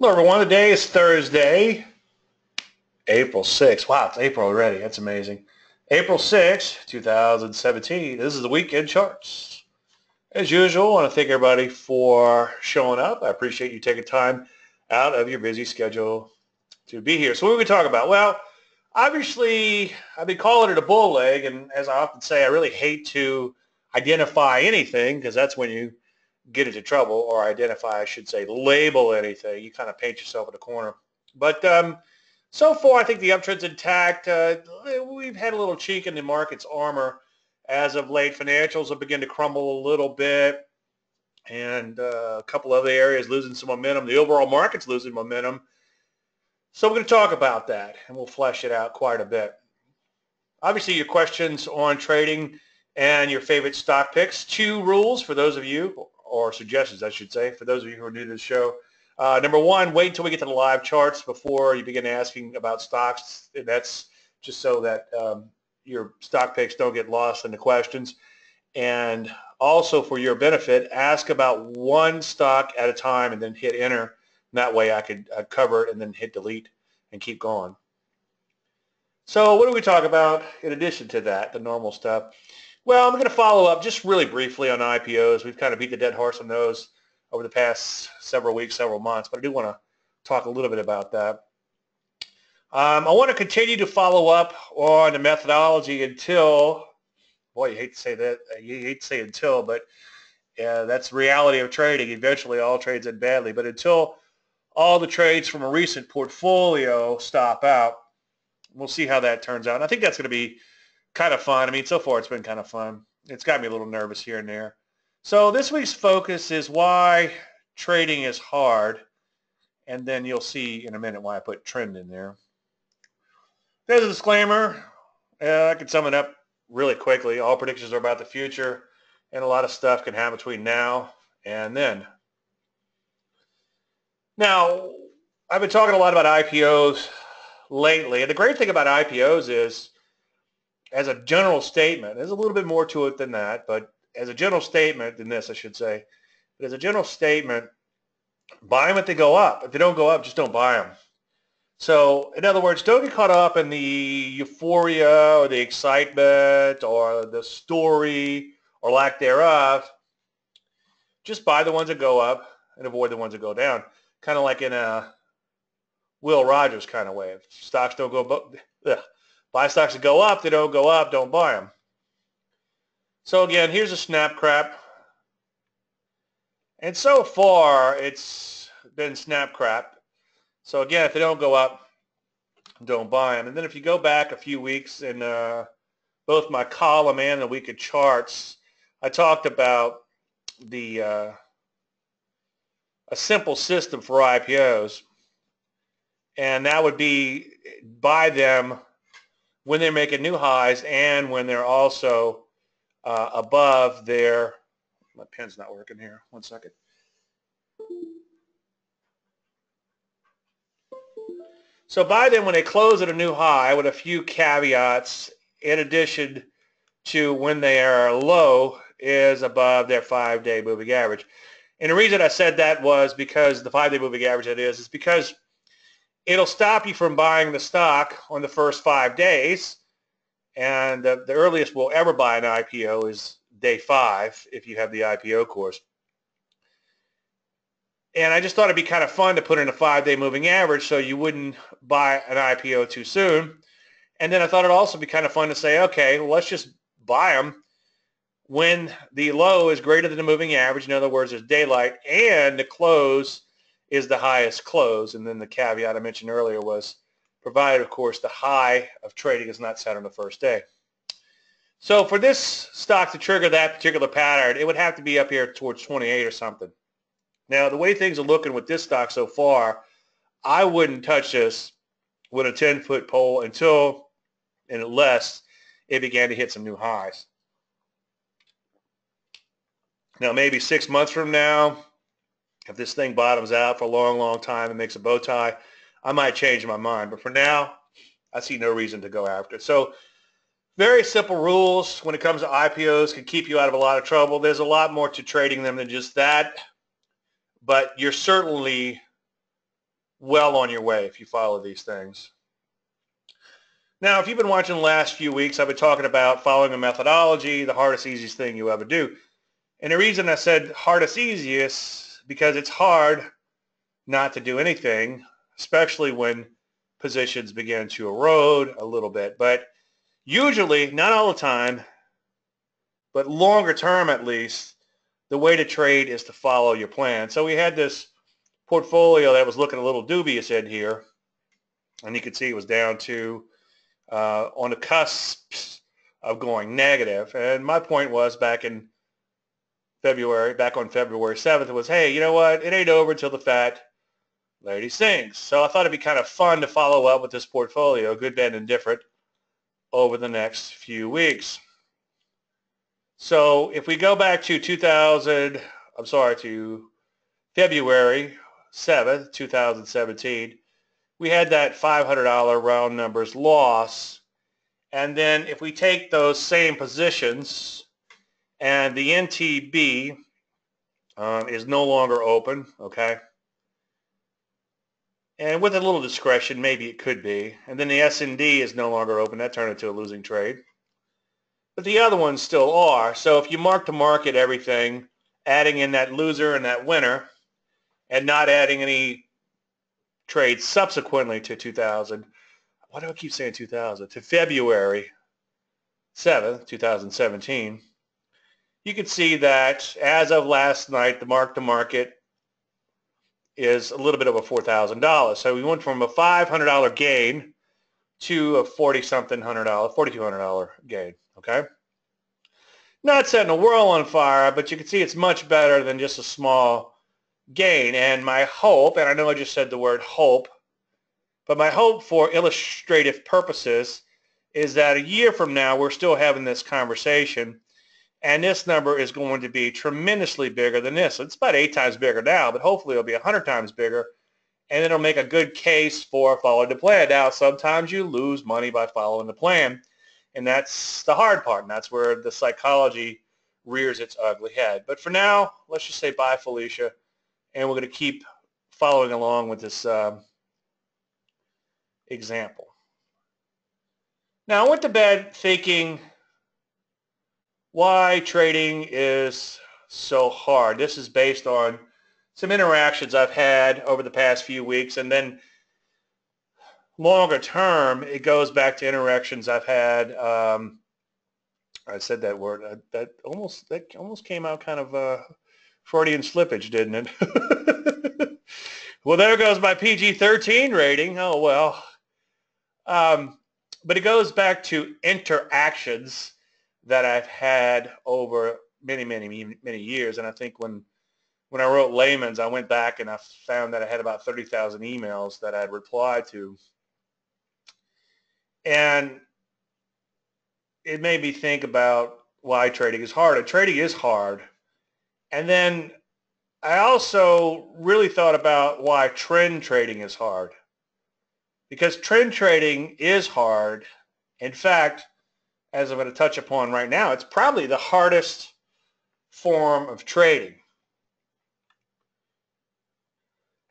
Hello, everyone. Today is Thursday, April 6th. Wow, it's April already. That's amazing. April 6th, 2017. This is the Week In Charts. As usual, I want to thank everybody for showing up. I appreciate you taking time out of your busy schedule to be here. So what are we talk about? Well, obviously, I've been calling it a bull leg, and as I often say, I really hate to identify anything because that's when you get into trouble, or identify, I should say, label anything. You kind of paint yourself in a corner. But um, so far, I think the uptrend's intact. Uh, we've had a little cheek in the market's armor as of late. Financials have begun to crumble a little bit, and uh, a couple other areas losing some momentum. The overall market's losing momentum. So we're going to talk about that, and we'll flesh it out quite a bit. Obviously, your questions on trading and your favorite stock picks. Two rules for those of you or suggestions, I should say, for those of you who are new to the show. Uh, number one, wait until we get to the live charts before you begin asking about stocks. That's just so that um, your stock picks don't get lost in the questions. And also for your benefit, ask about one stock at a time and then hit enter. And that way I could uh, cover it and then hit delete and keep going. So what do we talk about in addition to that, the normal stuff? Well, I'm going to follow up just really briefly on IPOs. We've kind of beat the dead horse on those over the past several weeks, several months, but I do want to talk a little bit about that. Um, I want to continue to follow up on the methodology until, boy, you hate to say that, you hate to say until, but yeah, that's the reality of trading. Eventually, all trades end badly, but until all the trades from a recent portfolio stop out, we'll see how that turns out. And I think that's going to be kind of fun. I mean, so far it's been kind of fun. It's got me a little nervous here and there. So this week's focus is why trading is hard. And then you'll see in a minute why I put trend in there. There's a disclaimer. Uh, I can sum it up really quickly. All predictions are about the future, and a lot of stuff can happen between now and then. Now, I've been talking a lot about IPOs lately, and the great thing about IPOs is as a general statement, there's a little bit more to it than that, but as a general statement, than this, I should say, but as a general statement, buy them if they go up. If they don't go up, just don't buy them. So, in other words, don't get caught up in the euphoria or the excitement or the story or lack thereof. Just buy the ones that go up and avoid the ones that go down. Kind of like in a Will Rogers kind of way. If stocks don't go up, Buy stocks that go up. They don't go up. Don't buy them. So again, here's a snap crap. And so far, it's been snap crap. So again, if they don't go up, don't buy them. And then if you go back a few weeks in uh, both my column and the week of charts, I talked about the uh, a simple system for IPOs. And that would be buy them when they're making new highs and when they're also uh, above their, my pen's not working here, one second. So by then, when they close at a new high with a few caveats in addition to when they are low is above their five-day moving average. And the reason I said that was because the five-day moving average that is, is because it'll stop you from buying the stock on the first five days. And the, the earliest we'll ever buy an IPO is day five if you have the IPO course. And I just thought it'd be kind of fun to put in a five-day moving average so you wouldn't buy an IPO too soon. And then I thought it'd also be kind of fun to say, okay, well, let's just buy them when the low is greater than the moving average. In other words, there's daylight and the close is the highest close. And then the caveat I mentioned earlier was provided, of course, the high of trading is not set on the first day. So for this stock to trigger that particular pattern, it would have to be up here towards 28 or something. Now, the way things are looking with this stock so far, I wouldn't touch this with a 10-foot pole until and unless it began to hit some new highs. Now, maybe six months from now, if this thing bottoms out for a long, long time and makes a bow tie, I might change my mind. But for now, I see no reason to go after it. So very simple rules when it comes to IPOs can keep you out of a lot of trouble. There's a lot more to trading them than just that. But you're certainly well on your way if you follow these things. Now, if you've been watching the last few weeks, I've been talking about following a methodology, the hardest, easiest thing you ever do. And the reason I said hardest, easiest, because it's hard not to do anything, especially when positions begin to erode a little bit. But usually, not all the time, but longer term at least, the way to trade is to follow your plan. So we had this portfolio that was looking a little dubious in here. And you could see it was down to uh, on the cusp of going negative. And my point was back in February, back on February 7th, it was, hey, you know what? It ain't over until the fat lady sings. So I thought it'd be kind of fun to follow up with this portfolio, good, bad, and different, over the next few weeks. So if we go back to 2000, I'm sorry, to February 7th, 2017, we had that $500 round numbers loss. And then if we take those same positions and the NTB um, is no longer open, okay? And with a little discretion, maybe it could be. And then the S&D is no longer open. That turned into a losing trade. But the other ones still are. So if you mark to market everything, adding in that loser and that winner, and not adding any trades subsequently to 2000, why do I keep saying 2000? To February 7th, 2017, you can see that as of last night, the mark to market is a little bit over $4,000. So we went from a $500 gain to a 40 something hundred dollar, $4,200 gain. Okay. Not setting the world on fire, but you can see it's much better than just a small gain. And my hope, and I know I just said the word hope, but my hope for illustrative purposes is that a year from now, we're still having this conversation and this number is going to be tremendously bigger than this. It's about eight times bigger now, but hopefully it'll be 100 times bigger, and it'll make a good case for following the plan. Now, sometimes you lose money by following the plan, and that's the hard part, and that's where the psychology rears its ugly head. But for now, let's just say bye, Felicia, and we're going to keep following along with this um, example. Now, I went to bed thinking why trading is so hard. This is based on some interactions I've had over the past few weeks, and then longer term, it goes back to interactions I've had. Um, I said that word. Uh, that almost that almost came out kind of uh, Freudian slippage, didn't it? well, there goes my PG-13 rating. Oh well. Um, but it goes back to interactions that I've had over many, many, many years. And I think when when I wrote Layman's, I went back and I found that I had about 30,000 emails that I'd replied to. And it made me think about why trading is hard. And trading is hard. And then I also really thought about why trend trading is hard. Because trend trading is hard. In fact, as I'm going to touch upon right now, it's probably the hardest form of trading.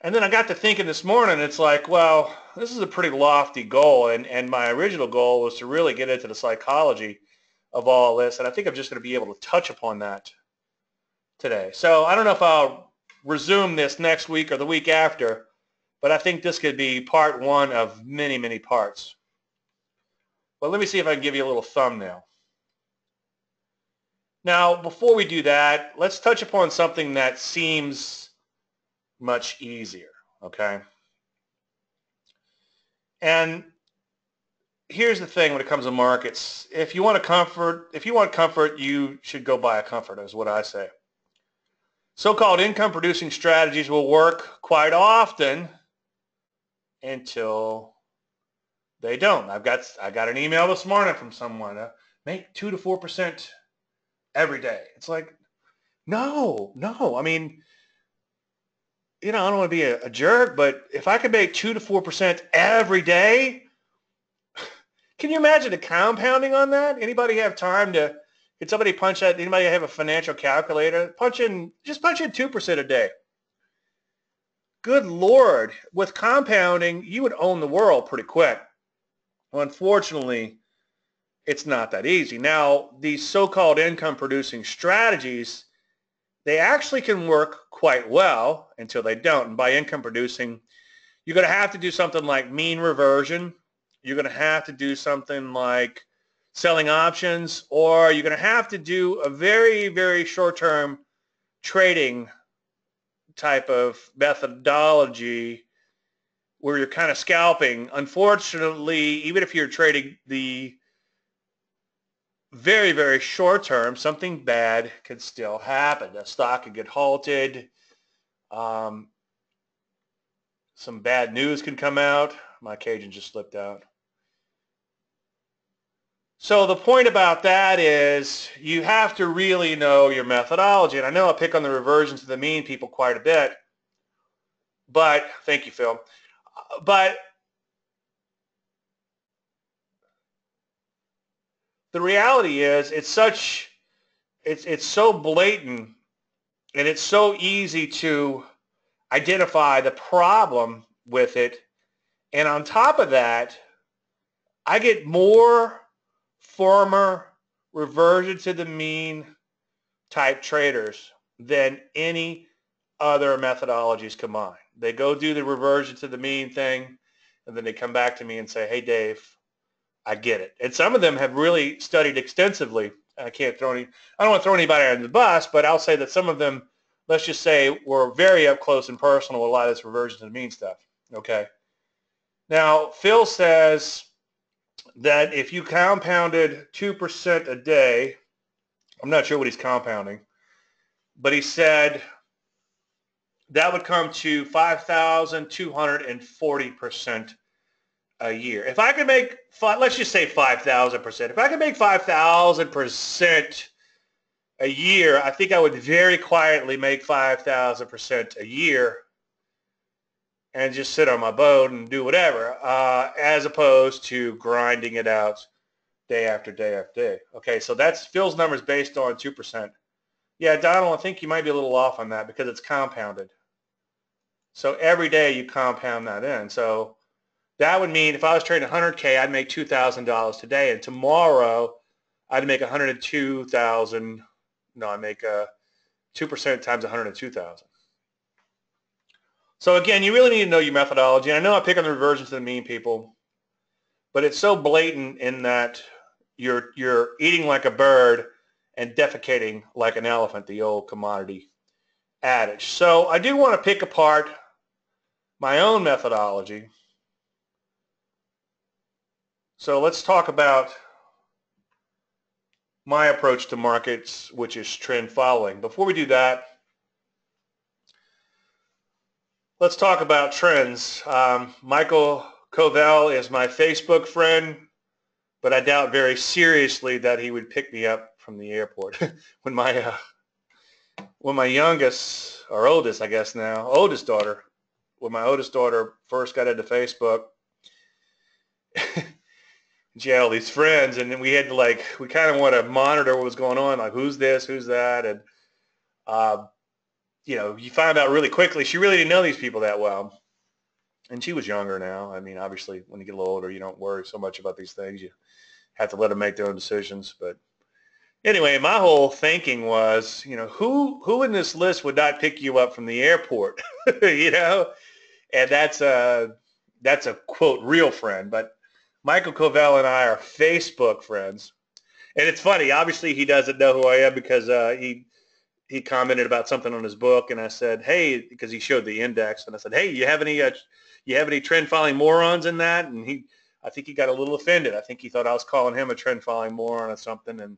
And then I got to thinking this morning, it's like, well, this is a pretty lofty goal. And, and my original goal was to really get into the psychology of all this. And I think I'm just going to be able to touch upon that today. So I don't know if I'll resume this next week or the week after, but I think this could be part one of many, many parts. But let me see if I can give you a little thumbnail. Now, before we do that, let's touch upon something that seems much easier, okay? And here's the thing when it comes to markets. If you want a comfort, if you want comfort, you should go buy a comfort, is what I say. So-called income producing strategies will work quite often until they don't. I've got I got an email this morning from someone. Uh, make two to four percent every day. It's like, no, no. I mean, you know, I don't want to be a, a jerk, but if I could make two to four percent every day, can you imagine the compounding on that? Anybody have time to? Could somebody punch that? Anybody have a financial calculator? Punch in, just punch in two percent a day. good Lord, with compounding, you would own the world pretty quick. Unfortunately, it's not that easy. Now, these so-called income producing strategies, they actually can work quite well until they don't. And by income producing, you're going to have to do something like mean reversion. You're going to have to do something like selling options, or you're going to have to do a very, very short-term trading type of methodology where you're kind of scalping. Unfortunately, even if you're trading the very, very short term, something bad can still happen. The stock could get halted. Um, some bad news can come out. My Cajun just slipped out. So the point about that is you have to really know your methodology. And I know I pick on the reversion to the mean people quite a bit, but thank you, Phil. But the reality is it's such it's it's so blatant and it's so easy to identify the problem with it. And on top of that i get more former reversion to the mean type traders than any other methodologies combined they go do the reversion to the mean thing and then they come back to me and say hey dave I get it. And some of them have really studied extensively. I can't throw any, I don't want to throw anybody under the bus, but I'll say that some of them, let's just say, were very up close and personal with a lot of this reversion to the mean stuff. Okay. Now, Phil says that if you compounded 2% a day, I'm not sure what he's compounding, but he said that would come to 5,240% a year. If I could make, five, let's just say 5,000%. If I could make 5,000% a year, I think I would very quietly make 5,000% a year and just sit on my boat and do whatever, uh, as opposed to grinding it out day after day after day. Okay, so that's Phil's numbers based on 2%. Yeah, Donald, I think you might be a little off on that because it's compounded. So every day you compound that in. So that would mean if I was trading 100K, I'd make $2,000 today. And tomorrow, I'd make 102,000. No, I make uh, 2% times 102,000. So again, you really need to know your methodology. And I know I pick on the reversion to the mean people, but it's so blatant in that you're, you're eating like a bird and defecating like an elephant, the old commodity adage. So I do want to pick apart my own methodology so let's talk about my approach to markets, which is trend following. Before we do that, let's talk about trends. Um, Michael Covel is my Facebook friend, but I doubt very seriously that he would pick me up from the airport when my uh, when my youngest or oldest, I guess now, oldest daughter, when my oldest daughter first got into Facebook. she had all these friends, and then we had to like we kind of want to monitor what was going on, like who's this, who's that, and uh, you know, you find out really quickly she really didn't know these people that well, and she was younger now. I mean, obviously, when you get a little older, you don't worry so much about these things. You have to let them make their own decisions. But anyway, my whole thinking was, you know, who who in this list would not pick you up from the airport, you know, and that's a that's a quote real friend, but Michael Covel and I are Facebook friends. And it's funny. Obviously, he doesn't know who I am because uh, he he commented about something on his book, and I said, "Hey," because he showed the index, and I said, "Hey, you have any uh, you have any trend following morons in that?" And he, I think he got a little offended. I think he thought I was calling him a trend following moron or something. And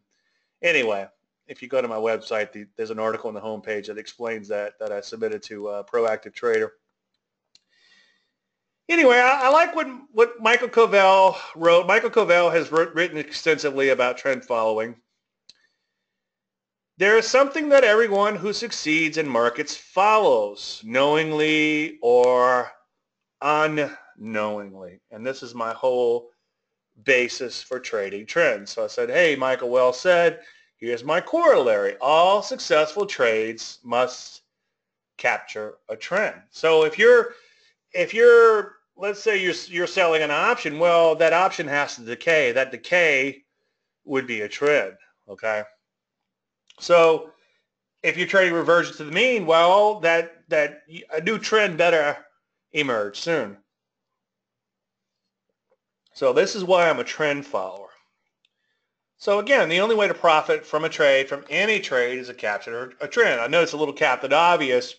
anyway, if you go to my website, the, there's an article on the homepage that explains that that I submitted to uh, Proactive Trader anyway, I, I, like what what Michael Covel wrote. Michael Covel has written extensively about trend following. There is something that everyone who succeeds in markets follows, knowingly or unknowingly. And this is my whole basis for trading trends. So I said, hey, Michael well said, here's my corollary. All successful trades must capture a trend. So if you're if you're let's say you're you're selling an option, well that option has to decay. That decay would be a trend, okay? So if you're trading reversion to the mean, well that that a new trend better emerge soon. So this is why I'm a trend follower. So again, the only way to profit from a trade, from any trade, is to capture a trend. I know it's a little captain obvious,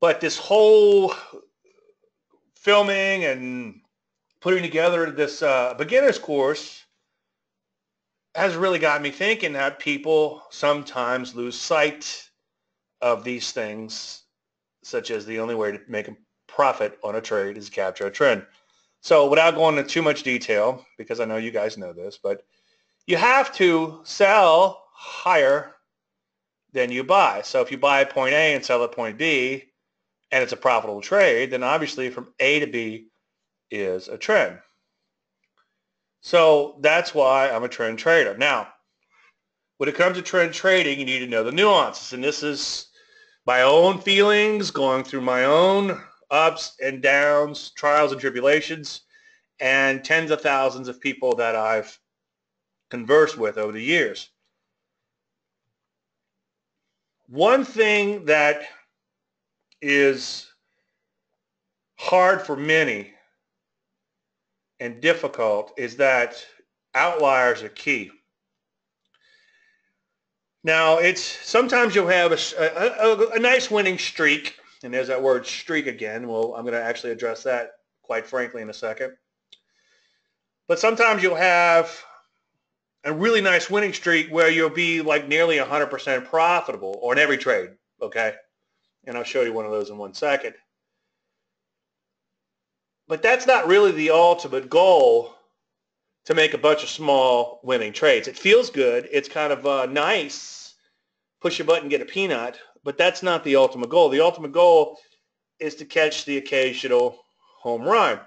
but this whole filming and putting together this uh, beginner's course has really got me thinking that people sometimes lose sight of these things, such as the only way to make a profit on a trade is capture a trend. So without going into too much detail, because I know you guys know this, but you have to sell higher than you buy. So if you buy at point A and sell at point B, and it's a profitable trade, then obviously from A to B is a trend. So that's why I'm a trend trader. Now, when it comes to trend trading, you need to know the nuances. And this is my own feelings, going through my own ups and downs, trials and tribulations, and tens of thousands of people that I've conversed with over the years. One thing that is hard for many and difficult is that outliers are key. Now, it's sometimes you'll have a, a, a, nice winning streak, and there's that word streak again. Well, I'm going to actually address that quite frankly in a second. But sometimes you'll have a really nice winning streak where you'll be like nearly 100% profitable on every trade, okay? And I'll show you one of those in one second. But that's not really the ultimate goal to make a bunch of small winning trades. It feels good. It's kind of uh, nice. Push a button, get a peanut. But that's not the ultimate goal. The ultimate goal is to catch the occasional home run.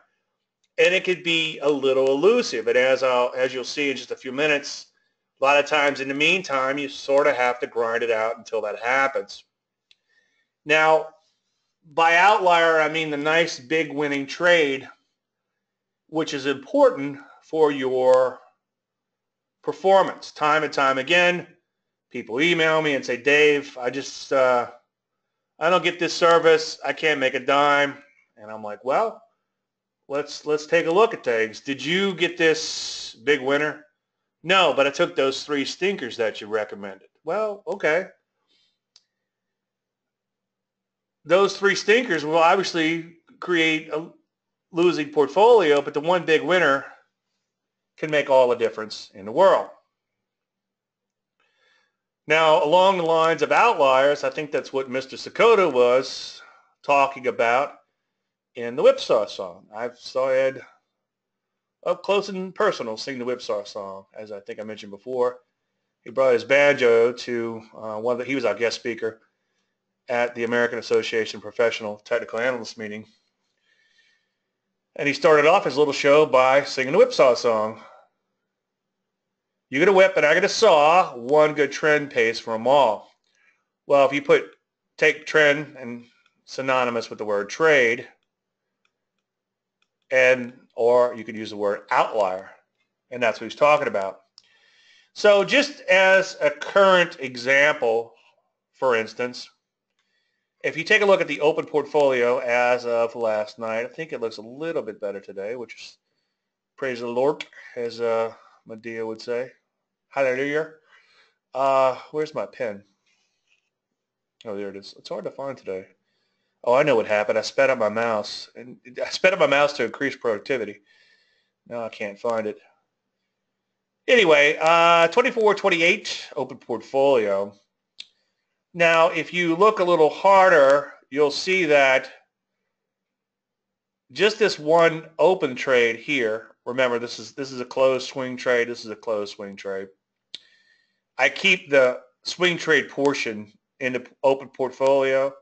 And it could be a little elusive. And as, I'll, as you'll see in just a few minutes, a lot of times in the meantime, you sort of have to grind it out until that happens. Now, by outlier, I mean the nice big winning trade, which is important for your performance. Time and time again, people email me and say, Dave, I just, uh, I don't get this service. I can't make a dime. And I'm like, well, let's, let's take a look at things. Did you get this big winner? No, but I took those three stinkers that you recommended. Well, okay those three stinkers will obviously create a losing portfolio, but the one big winner can make all the difference in the world. Now, along the lines of outliers, I think that's what Mr. Seykota was talking about in the Whipsaw song. I've saw Ed up close and personal sing the Whipsaw song, as I think I mentioned before. He brought his banjo to uh, one the. he was our guest speaker at the American Association Professional Technical Analyst meeting. And he started off his little show by singing the whipsaw song. You get a whip and I get a saw, one good trend pays for them all. Well, if you put take trend and synonymous with the word trade, and or you could use the word outlier, and that's what he's talking about. So just as a current example, for instance, if you take a look at the open portfolio as of last night, I think it looks a little bit better today, which is praise the Lord, as uh, Madea would say. Hallelujah. Uh, where's my pen? Oh, there it is. It's hard to find today. Oh, I know what happened. I sped up my mouse, and I sped up my mouse to increase productivity. Now I can't find it. Anyway, uh, 2428 open portfolio. Now, if you look a little harder, you'll see that just this one open trade here, remember this is this is a closed swing trade, this is a closed swing trade. I keep the swing trade portion in the open portfolio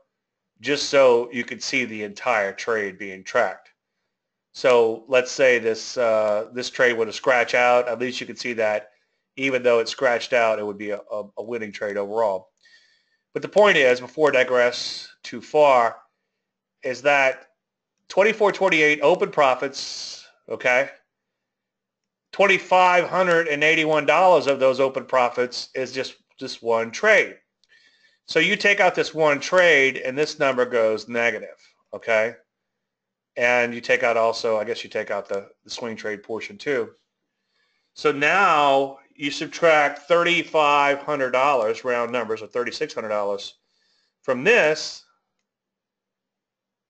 just so you can see the entire trade being tracked. So let's say this uh, this trade would have scratched out, at least you can see that even though it scratched out, it would be a, a winning trade overall. But the point is, before I digress too far, is that 2428 open profits, okay? $2,581 of those open profits is just, just one trade. So you take out this one trade and this number goes negative, okay? And you take out also, I guess you take out the, the swing trade portion too. So now you subtract $3,500, round numbers, or $3,600 from this,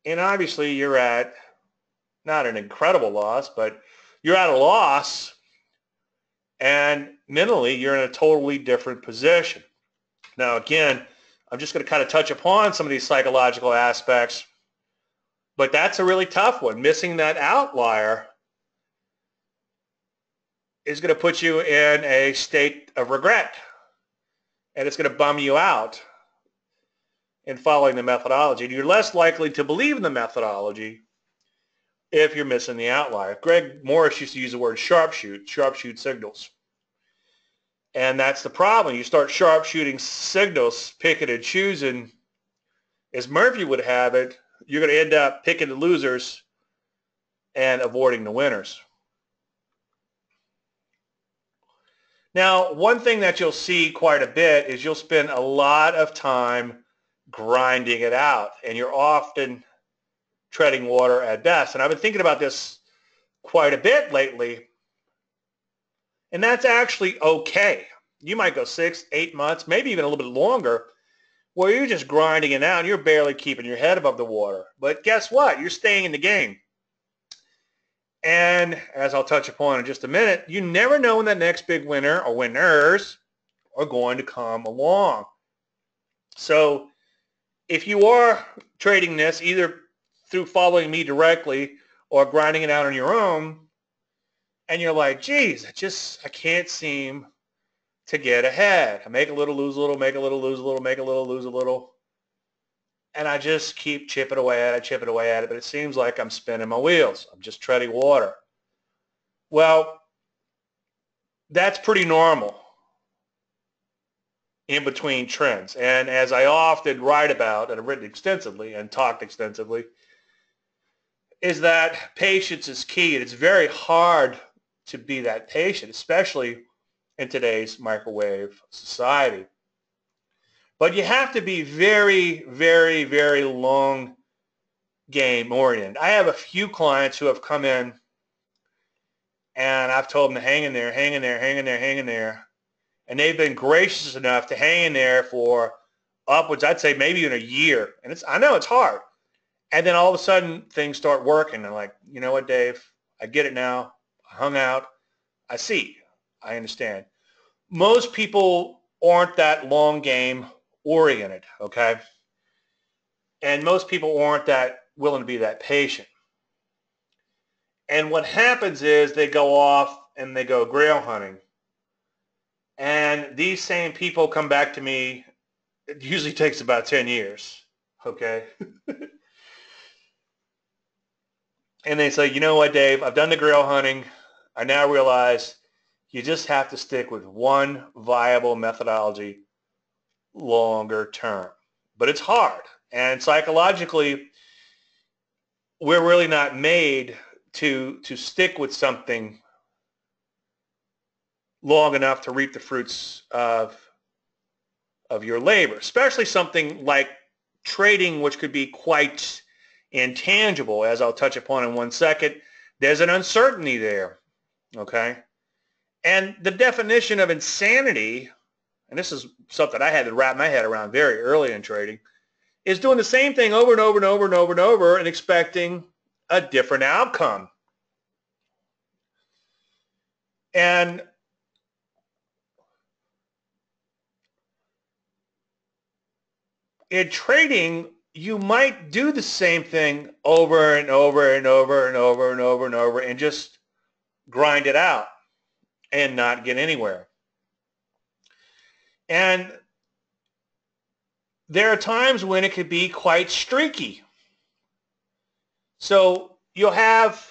and obviously you're at not an incredible loss, but you're at a loss, and mentally you're in a totally different position. Now, again, I'm just going to kind of touch upon some of these psychological aspects, but that's a really tough one. Missing that outlier is going to put you in a state of regret, and it's going to bum you out in following the methodology. And you're less likely to believe in the methodology if you're missing the outlier. Greg Morris used to use the word sharpshoot, sharpshoot signals. And that's the problem. You start sharpshooting signals, picking and choosing. As Murphy would have it, you're going to end up picking the losers and avoiding the winners. Now, one thing that you'll see quite a bit is you'll spend a lot of time grinding it out, and you're often treading water at best. And I've been thinking about this quite a bit lately, and that's actually okay. You might go six, eight months, maybe even a little bit longer, where you're just grinding it out and you're barely keeping your head above the water. But guess what? You're staying in the game. And as I'll touch upon in just a minute, you never know when that next big winner or winners are going to come along. So if you are trading this either through following me directly or grinding it out on your own, and you're like, geez, I just, I can't seem to get ahead. I make a little, lose a little, make a little, lose a little, make a little, lose a little. And I just keep chipping away at it, chipping away at it, but it seems like I'm spinning my wheels. I'm just treading water. Well, that's pretty normal in between trends. And as I often write about and have written extensively and talked extensively, is that patience is key. And it's very hard to be that patient, especially in today's microwave society. But you have to be very, very, very long game oriented. I have a few clients who have come in and I've told them to hang in there, hang in there, hang in there, hang in there and they've been gracious enough to hang in there for upwards, I'd say maybe in a year. And it's I know it's hard. And then all of a sudden things start working. And like, you know what, Dave? I get it now. I hung out. I see. I understand. Most people aren't that long game oriented, okay? And most people aren't that willing to be that patient. And what happens is they go off and they go grail hunting and these same people come back to me. It usually takes about 10 years. Okay. and they say, you know what, Dave, I've done the grail hunting. I now realize you just have to stick with one viable methodology longer term. But it's hard. And psychologically, we're really not made to, to stick with something long enough to reap the fruits of of your labor, especially something like trading, which could be quite intangible, as I'll touch upon in one second. There's an uncertainty there, okay? And the definition of insanity, and this is something I had to wrap my head around very early in trading, is doing the same thing over and over and over and over and over and expecting a different outcome. And in trading, you might do the same thing over and over and over and over and over and over and just grind it out and not get anywhere. And there are times when it could be quite streaky. So you'll have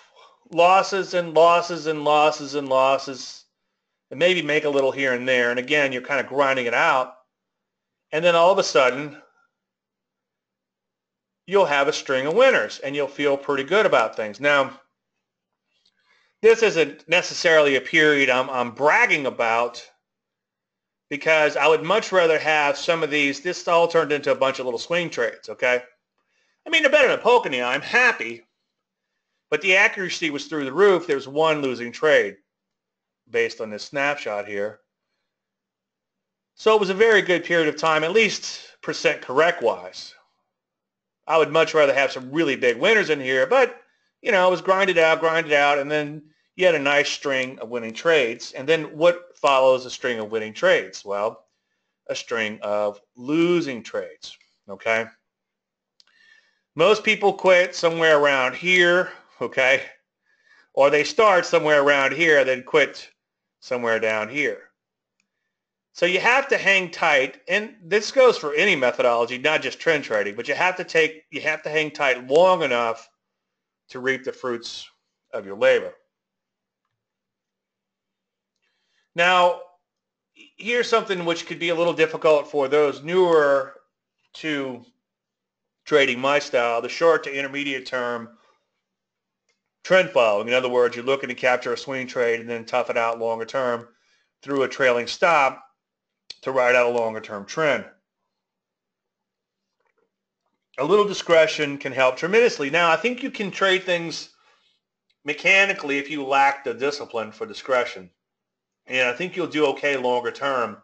losses and losses and losses and losses and maybe make a little here and there. And again, you're kind of grinding it out. And then all of a sudden, you'll have a string of winners and you'll feel pretty good about things. Now, this isn't necessarily a period I'm, I'm bragging about because I would much rather have some of these. This all turned into a bunch of little swing trades, okay? I mean, they're better than the. I'm happy. But the accuracy was through the roof. There's one losing trade based on this snapshot here. So it was a very good period of time, at least percent correct wise. I would much rather have some really big winners in here, but you know, it was grinded out, grinded out, and then you had a nice string of winning trades. And then what follows a string of winning trades? Well, a string of losing trades, okay? Most people quit somewhere around here, okay? Or they start somewhere around here, then quit somewhere down here. So you have to hang tight, and this goes for any methodology, not just trend trading, but you have to take, you have to hang tight long enough to reap the fruits of your labor. Now, here's something which could be a little difficult for those newer to trading my style, the short to intermediate term trend following. In other words, you're looking to capture a swing trade and then tough it out longer term through a trailing stop to ride out a longer term trend. A little discretion can help tremendously. Now, I think you can trade things mechanically if you lack the discipline for discretion. And I think you'll do okay longer term.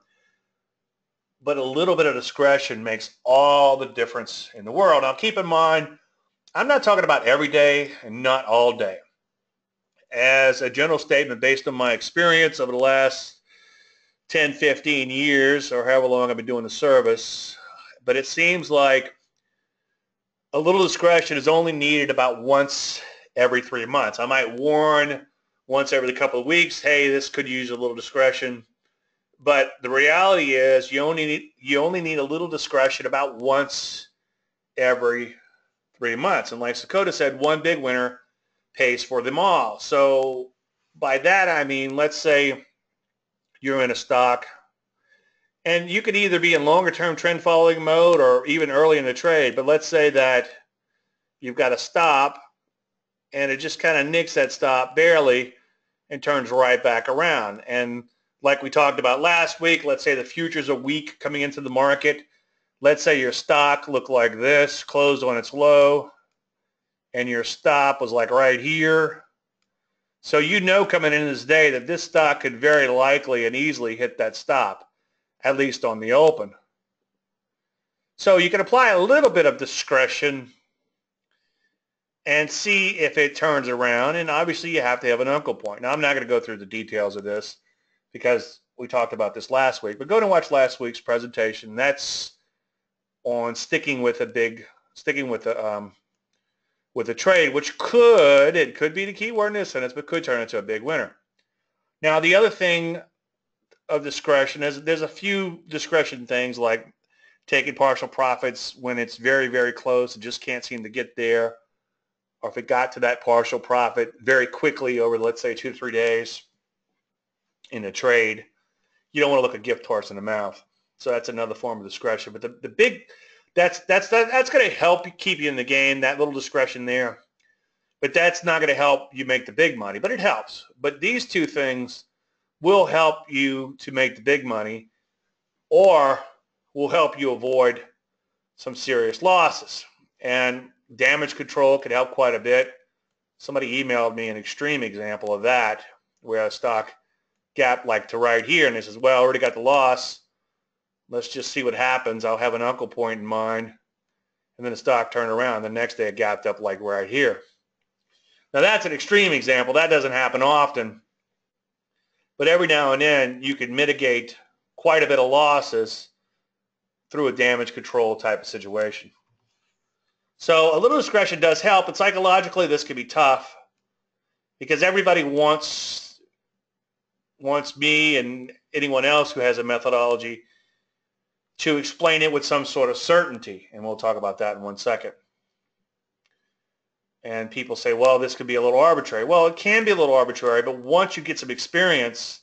But a little bit of discretion makes all the difference in the world. Now, keep in mind, I'm not talking about every day and not all day. As a general statement based on my experience over the last 10, 15 years or however long I've been doing the service, but it seems like a little discretion is only needed about once every three months. I might warn once every couple of weeks, hey, this could use a little discretion. But the reality is you only need, you only need a little discretion about once every three months. And like Seykota said, one big winner pays for them all. So by that I mean, let's say you're in a stock and you could either be in longer term trend following mode or even early in the trade. But let's say that you've got a stop and it just kind of nicks that stop barely and turns right back around. And like we talked about last week, let's say the futures are weak coming into the market. Let's say your stock looked like this, closed on its low, and your stop was like right here. So you know coming in this day that this stock could very likely and easily hit that stop, at least on the open. So you can apply a little bit of discretion and see if it turns around. And obviously you have to have an uncle point. Now I'm not going to go through the details of this because we talked about this last week, but go and watch last week's presentation. That's on sticking with a big, sticking with a, um, with a trade, which could, it could be the key word in this sentence, but could turn into a big winner. Now, the other thing of discretion is there's a few discretion things like taking partial profits when it's very, very close and just can't seem to get there or if it got to that partial profit very quickly over, let's say, two to three days in a trade, you don't want to look a gift horse in the mouth. So that's another form of discretion. But the, the big, that's that's that, that's going to help keep you in the game. That little discretion there, but that's not going to help you make the big money. But it helps. But these two things will help you to make the big money, or will help you avoid some serious losses. And damage control could help quite a bit. Somebody emailed me an extreme example of that where a stock gap like to right here and they says, well, I already got the loss. Let's just see what happens. I'll have an uncle point in mind. And then the stock turned around. The next day it gapped up like right here. Now that's an extreme example. That doesn't happen often. But every now and then you can mitigate quite a bit of losses through a damage control type of situation. So a little discretion does help, but psychologically this can be tough because everybody wants wants me and anyone else who has a methodology to explain it with some sort of certainty, and we'll talk about that in one second. And people say, well, this could be a little arbitrary. Well, it can be a little arbitrary, but once you get some experience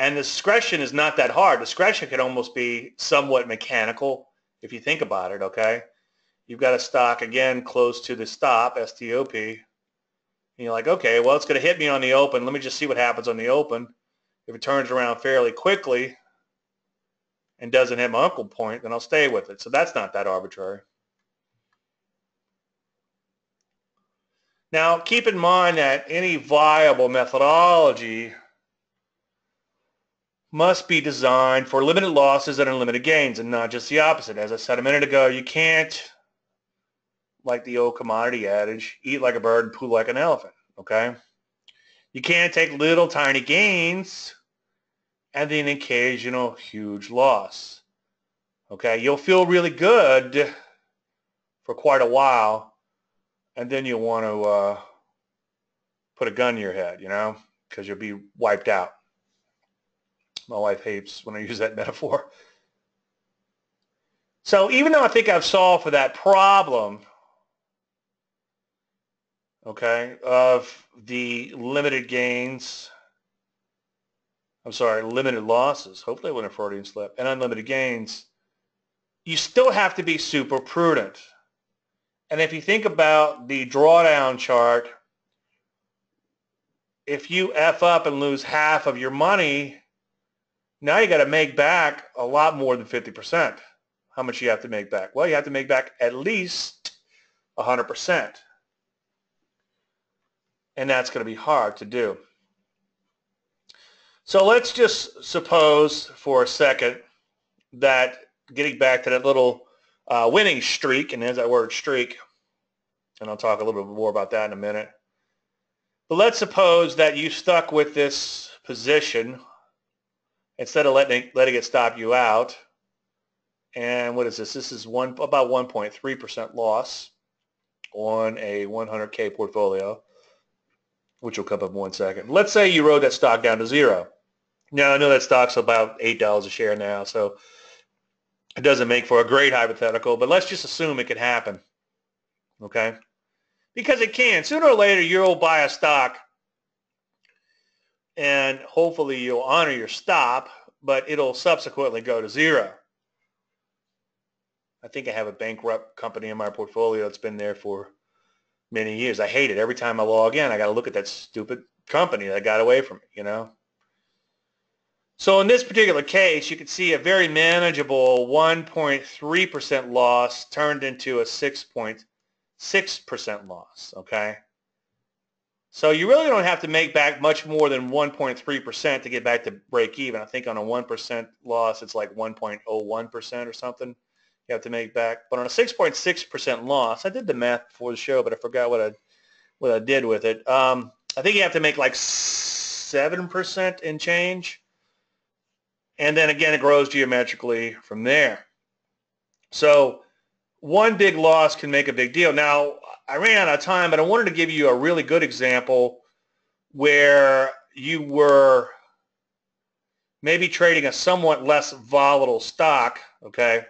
And discretion is not that hard. Discretion can almost be somewhat mechanical if you think about it, okay? You've got a stock, again, close to the stop, STOP. And you're like, okay, well, it's going to hit me on the open. Let me just see what happens on the open. If it turns around fairly quickly and doesn't hit my uncle point, then I'll stay with it. So that's not that arbitrary. Now, keep in mind that any viable methodology must be designed for limited losses and unlimited gains and not just the opposite. As I said a minute ago, you can't, like the old commodity adage, eat like a bird poo like an elephant, okay? You can't take little tiny gains and then occasional huge loss. Okay, you'll feel really good for quite a while and then you'll want to uh, put a gun to your head, you know, because you'll be wiped out. My wife hates when I use that metaphor. So even though I think I've solved for that problem, okay, of the limited gains, I'm sorry, limited losses, hopefully I wouldn't Freudian slip, and unlimited gains, you still have to be super prudent. And if you think about the drawdown chart, if you F up and lose half of your money, now you got to make back a lot more than 50%. How much you have to make back? Well, you have to make back at least 100%. And that's going to be hard to do. So let's just suppose for a second that getting back to that little uh, winning streak, and there's that word streak, and I'll talk a little bit more about that in a minute. But let's suppose that you stuck with this position instead of letting letting it stop you out. And what is this? This is one about 1.3% loss on a 100K portfolio, which will come up in one second. Let's say you rode that stock down to zero. Now, I know that stock's about $8 a share now, so it doesn't make for a great hypothetical, but let's just assume it could happen, okay? Because it can. Sooner or later, you'll buy a stock and hopefully you'll honor your stop, but it'll subsequently go to zero. I think I have a bankrupt company in my portfolio that's been there for many years. I hate it. Every time I log in, I got to look at that stupid company that got away from me, you know? So in this particular case, you can see a very manageable 1.3% loss turned into a 6.6% loss, okay? So you really don't have to make back much more than 1.3% to get back to break even. I think on a 1% loss, it's like 1.01% or something you have to make back. But on a 6.6% loss, I did the math before the show, but I forgot what I, what I did with it. Um, I think you have to make like 7% in change. And then again, it grows geometrically from there. So one big loss can make a big deal. Now, I ran out of time, but I wanted to give you a really good example where you were maybe trading a somewhat less volatile stock, okay,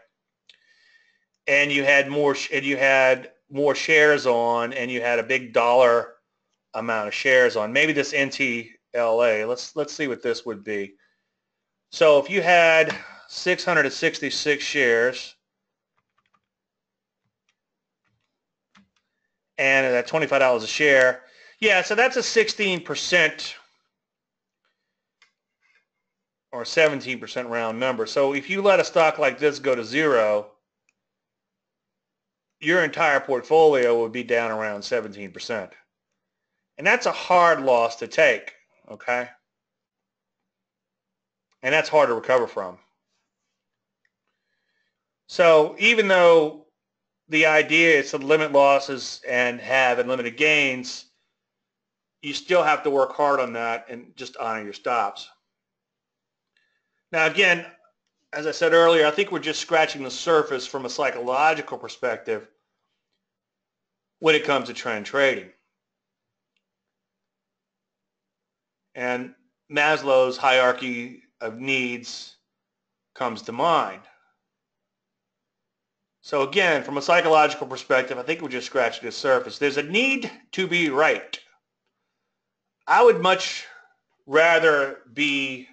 and you had more and you had more shares on, and you had a big dollar amount of shares on. Maybe this NTLA. Let's let's see what this would be. So if you had 666 shares and at $25 a share. Yeah, so that's a 16% or 17% round number. So if you let a stock like this go to zero, your entire portfolio would be down around 17%. And that's a hard loss to take, okay? And that's hard to recover from. So even though the idea is to limit losses and have unlimited gains, you still have to work hard on that and just honor your stops. Now, again, as I said earlier, I think we're just scratching the surface from a psychological perspective when it comes to trend trading. And Maslow's hierarchy of needs comes to mind. So again, from a psychological perspective, I think we're just scratching the surface. There's a need to be right. I would much rather be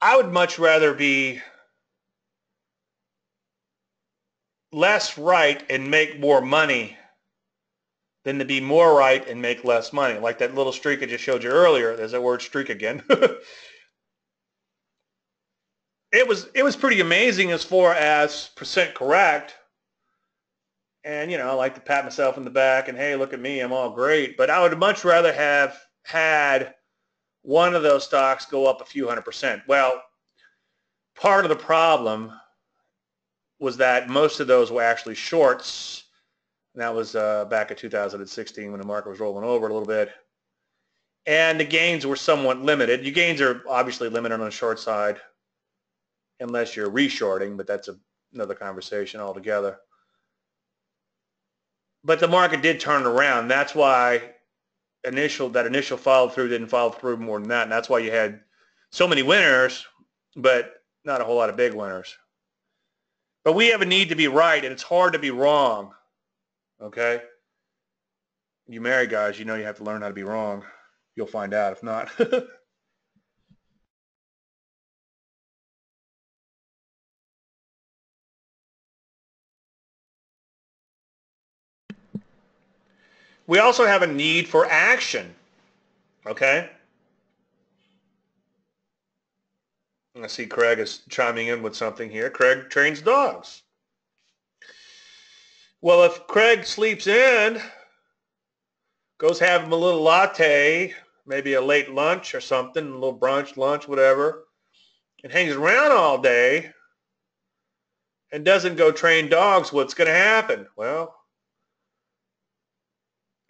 I would much rather be less right and make more money than to be more right and make less money. Like that little streak I just showed you earlier. There's that word streak again. it was it was pretty amazing as far as percent correct. And you know, I like to pat myself in the back and hey, look at me, I'm all great. But I would much rather have had one of those stocks go up a few hundred percent. Well, part of the problem was that most of those were actually shorts. And that was uh, back in 2016 when the market was rolling over a little bit. And the gains were somewhat limited. Your gains are obviously limited on the short side unless you're reshorting, but that's a, another conversation altogether. But the market did turn around. That's why initial that initial follow through didn't follow through more than that. And that's why you had so many winners, but not a whole lot of big winners. But we have a need to be right, and it's hard to be wrong. Okay? You married guys, you know you have to learn how to be wrong. You'll find out if not. we also have a need for action. Okay? I see Craig is chiming in with something here. Craig trains dogs. Well, if Craig sleeps in, goes have him a little latte, maybe a late lunch or something, a little brunch, lunch, whatever, and hangs around all day and doesn't go train dogs, what's going to happen? Well,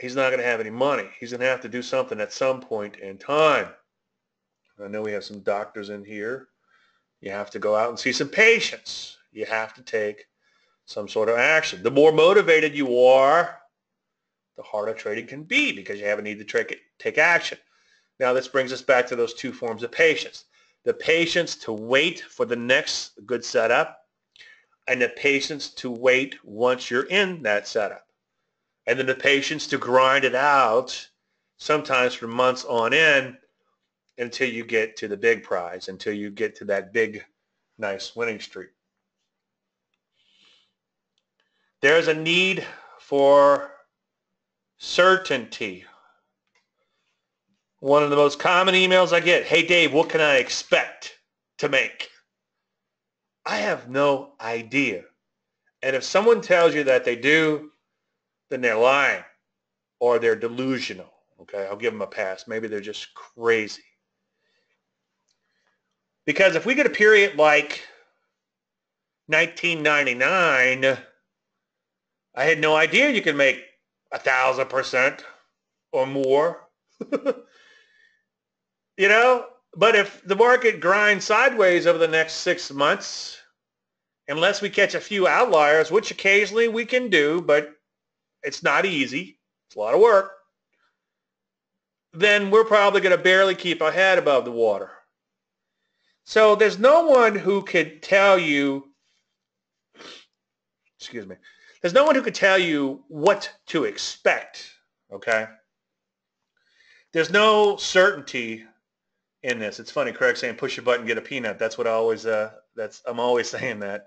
he's not going to have any money. He's going to have to do something at some point in time. I know we have some doctors in here. You have to go out and see some patients. You have to take some sort of action. The more motivated you are, the harder trading can be because you have a need to take, action. Now this brings us back to those two forms of patience. The patience to wait for the next good setup and the patience to wait once you're in that setup. And then the patience to grind it out sometimes for months on end until you get to the big prize, until you get to that big, nice winning streak. There's a need for certainty. One of the most common emails I get, hey Dave, what can I expect to make? I have no idea. And if someone tells you that they do, then they're lying or they're delusional. Okay, I'll give them a pass. Maybe they're just crazy. Because if we get a period like 1999, I had no idea you could make a thousand percent or more. you know, but if the market grinds sideways over the next six months, unless we catch a few outliers, which occasionally we can do, but it's not easy. It's a lot of work. Then we're probably going to barely keep our head above the water. So there's no one who could tell you, excuse me, there's no one who could tell you what to expect, okay? There's no certainty in this. It's funny, Craig saying push a button, get a peanut. That's what I always, uh, that's, I'm always saying that.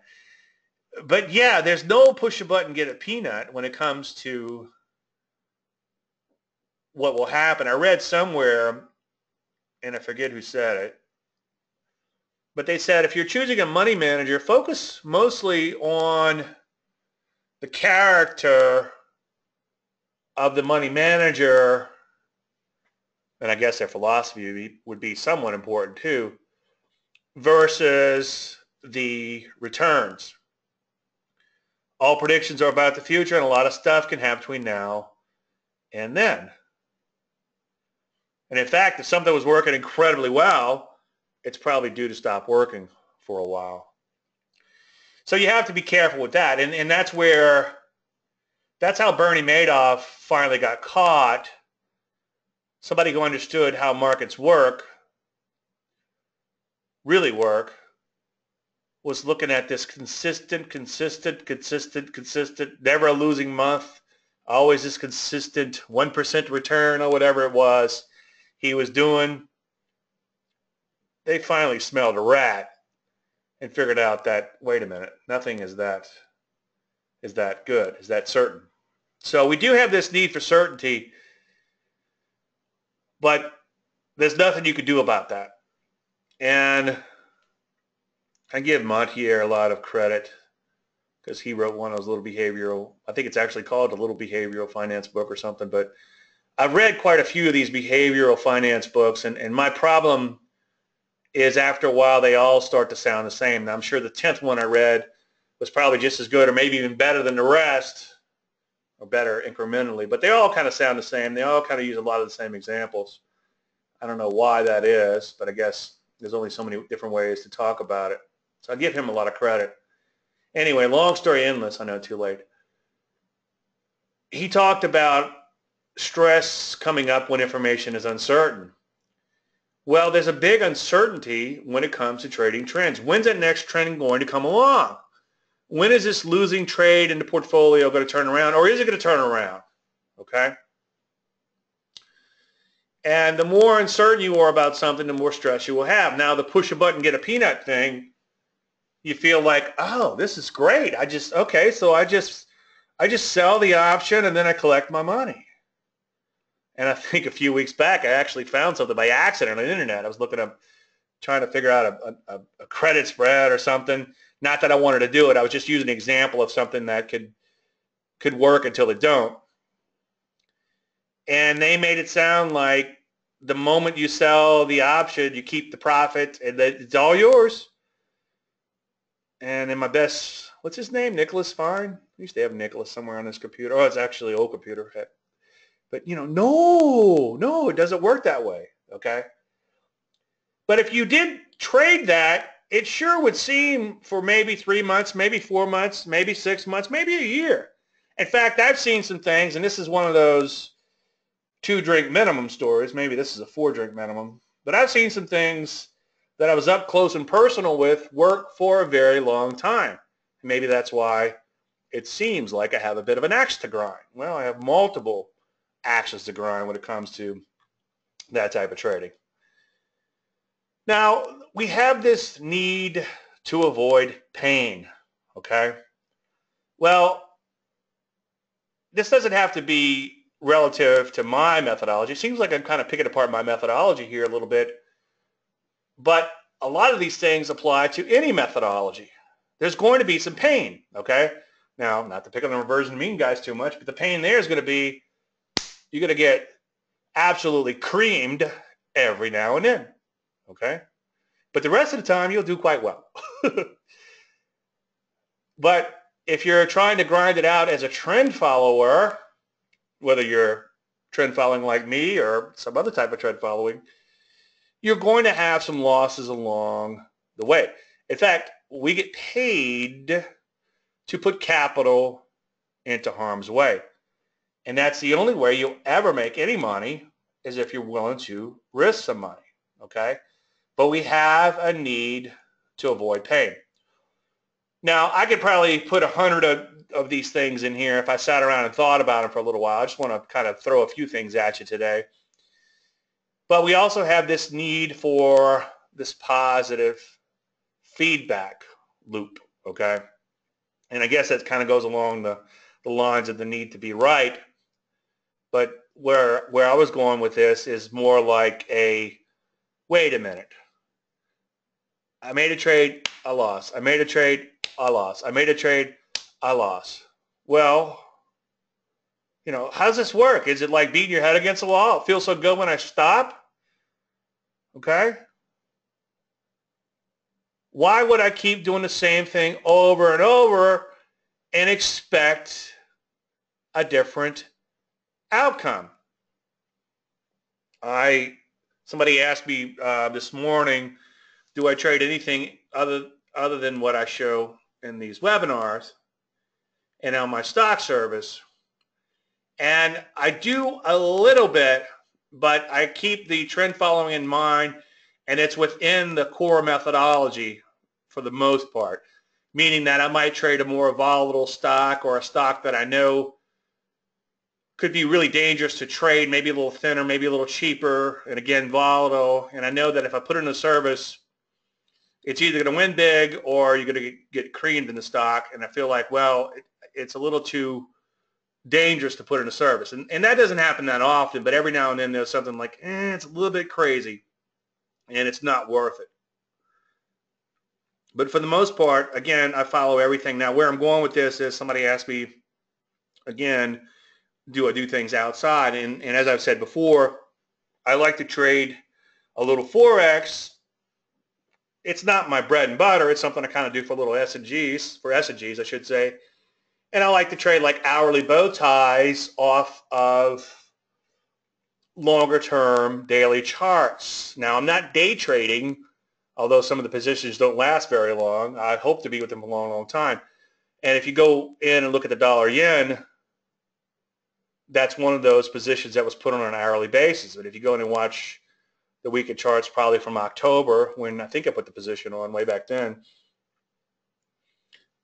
But yeah, there's no push a button, get a peanut when it comes to what will happen. I read somewhere, and I forget who said it, but they said if you're choosing a money manager, focus mostly on the character of the money manager, and I guess their philosophy would be somewhat important too, versus the returns. All predictions are about the future, and a lot of stuff can happen between now and then. And in fact, if something was working incredibly well, it's probably due to stop working for a while. So you have to be careful with that. And, and that's where, that's how Bernie Madoff finally got caught. Somebody who understood how markets work, really work, was looking at this consistent, consistent, consistent, consistent, never a losing month, always this consistent 1% return or whatever it was he was doing they finally smelled a rat and figured out that wait a minute, nothing is that is that good, is that certain. So we do have this need for certainty, but there's nothing you could do about that. And I give Montier a lot of credit because he wrote one of those little behavioral, I think it's actually called a little behavioral finance book or something, but I've read quite a few of these behavioral finance books, and, and my problem is after a while they all start to sound the same. Now, I'm sure the 10th one I read was probably just as good or maybe even better than the rest, or better incrementally, but they all kind of sound the same. They all kind of use a lot of the same examples. I don't know why that is, but I guess there's only so many different ways to talk about it. So I give him a lot of credit. Anyway, long story endless, I know too late. He talked about stress coming up when information is uncertain. Well, there's a big uncertainty when it comes to trading trends. When's that next trend going to come along? When is this losing trade in the portfolio going to turn around or is it going to turn around? Okay. And the more uncertain you are about something, the more stress you will have. Now, the push a button, get a peanut thing, you feel like, oh, this is great. I just, okay, so I just, I just sell the option and then I collect my money. And I think a few weeks back, I actually found something by accident on the internet. I was looking up, trying to figure out a, a, a credit spread or something. Not that I wanted to do it. I was just using an example of something that could could work until it don't. And they made it sound like the moment you sell the option, you keep the profit, and that it's all yours. And in my best, what's his name? Nicholas Fine. I used to have Nicholas somewhere on this computer. Oh, it's actually old computer. But you know, no, no, it doesn't work that way. Okay. But if you did trade that, it sure would seem for maybe three months, maybe four months, maybe six months, maybe a year. In fact, I've seen some things, and this is one of those two drink minimum stories. Maybe this is a four drink minimum. But I've seen some things that I was up close and personal with work for a very long time. Maybe that's why it seems like I have a bit of an axe to grind. Well, I have multiple axes to grind when it comes to that type of trading. Now, we have this need to avoid pain, okay? Well, this doesn't have to be relative to my methodology. It seems like I'm kind of picking apart my methodology here a little bit, but a lot of these things apply to any methodology. There's going to be some pain, okay? Now, not to pick on the reversion mean guys too much, but the pain there is going to be you're going to get absolutely creamed every now and then. Okay? But the rest of the time, you'll do quite well. but if you're trying to grind it out as a trend follower, whether you're trend following like me or some other type of trend following, you're going to have some losses along the way. In fact, we get paid to put capital into harm's way. And that's the only way you'll ever make any money is if you're willing to risk some money, okay? But we have a need to avoid pain. Now, I could probably put a hundred of, of these things in here if I sat around and thought about them for a little while. I just want to kind of throw a few things at you today. But we also have this need for this positive feedback loop, okay? And I guess that kind of goes along the, the lines of the need to be right but where where I was going with this is more like a wait a minute. I made a trade, I lost. I made a trade, I lost. I made a trade, I lost. Well, you know, how does this work? Is it like beating your head against the wall? It feels so good when I stop? Okay? Why would I keep doing the same thing over and over and expect a different outcome. I somebody asked me uh, this morning, do I trade anything other other than what I show in these webinars and on my stock service? And I do a little bit, but I keep the trend following in mind, and it's within the core methodology for the most part, meaning that I might trade a more volatile stock or a stock that I know could be really dangerous to trade, maybe a little thinner, maybe a little cheaper, and again, volatile. And I know that if I put in a service, it's either going to win big or you're going to get creamed in the stock. And I feel like, well, it, it's a little too dangerous to put in a service. And, and that doesn't happen that often, but every now and then there's something like, eh, it's a little bit crazy and it's not worth it. But for the most part, again, I follow everything. Now, where I'm going with this is somebody asked me, again, do I do things outside? And, and as I've said before, I like to trade a little Forex. It's not my bread and butter. It's something I kind of do for little S and Gs, for S and Gs, I should say. And I like to trade like hourly bow ties off of longer term daily charts. Now, I'm not day trading, although some of the positions don't last very long. I hope to be with them a long, long time. And if you go in and look at the dollar yen, that's one of those positions that was put on an hourly basis. But if you go in and watch the weekend charts probably from October, when I think I put the position on way back then,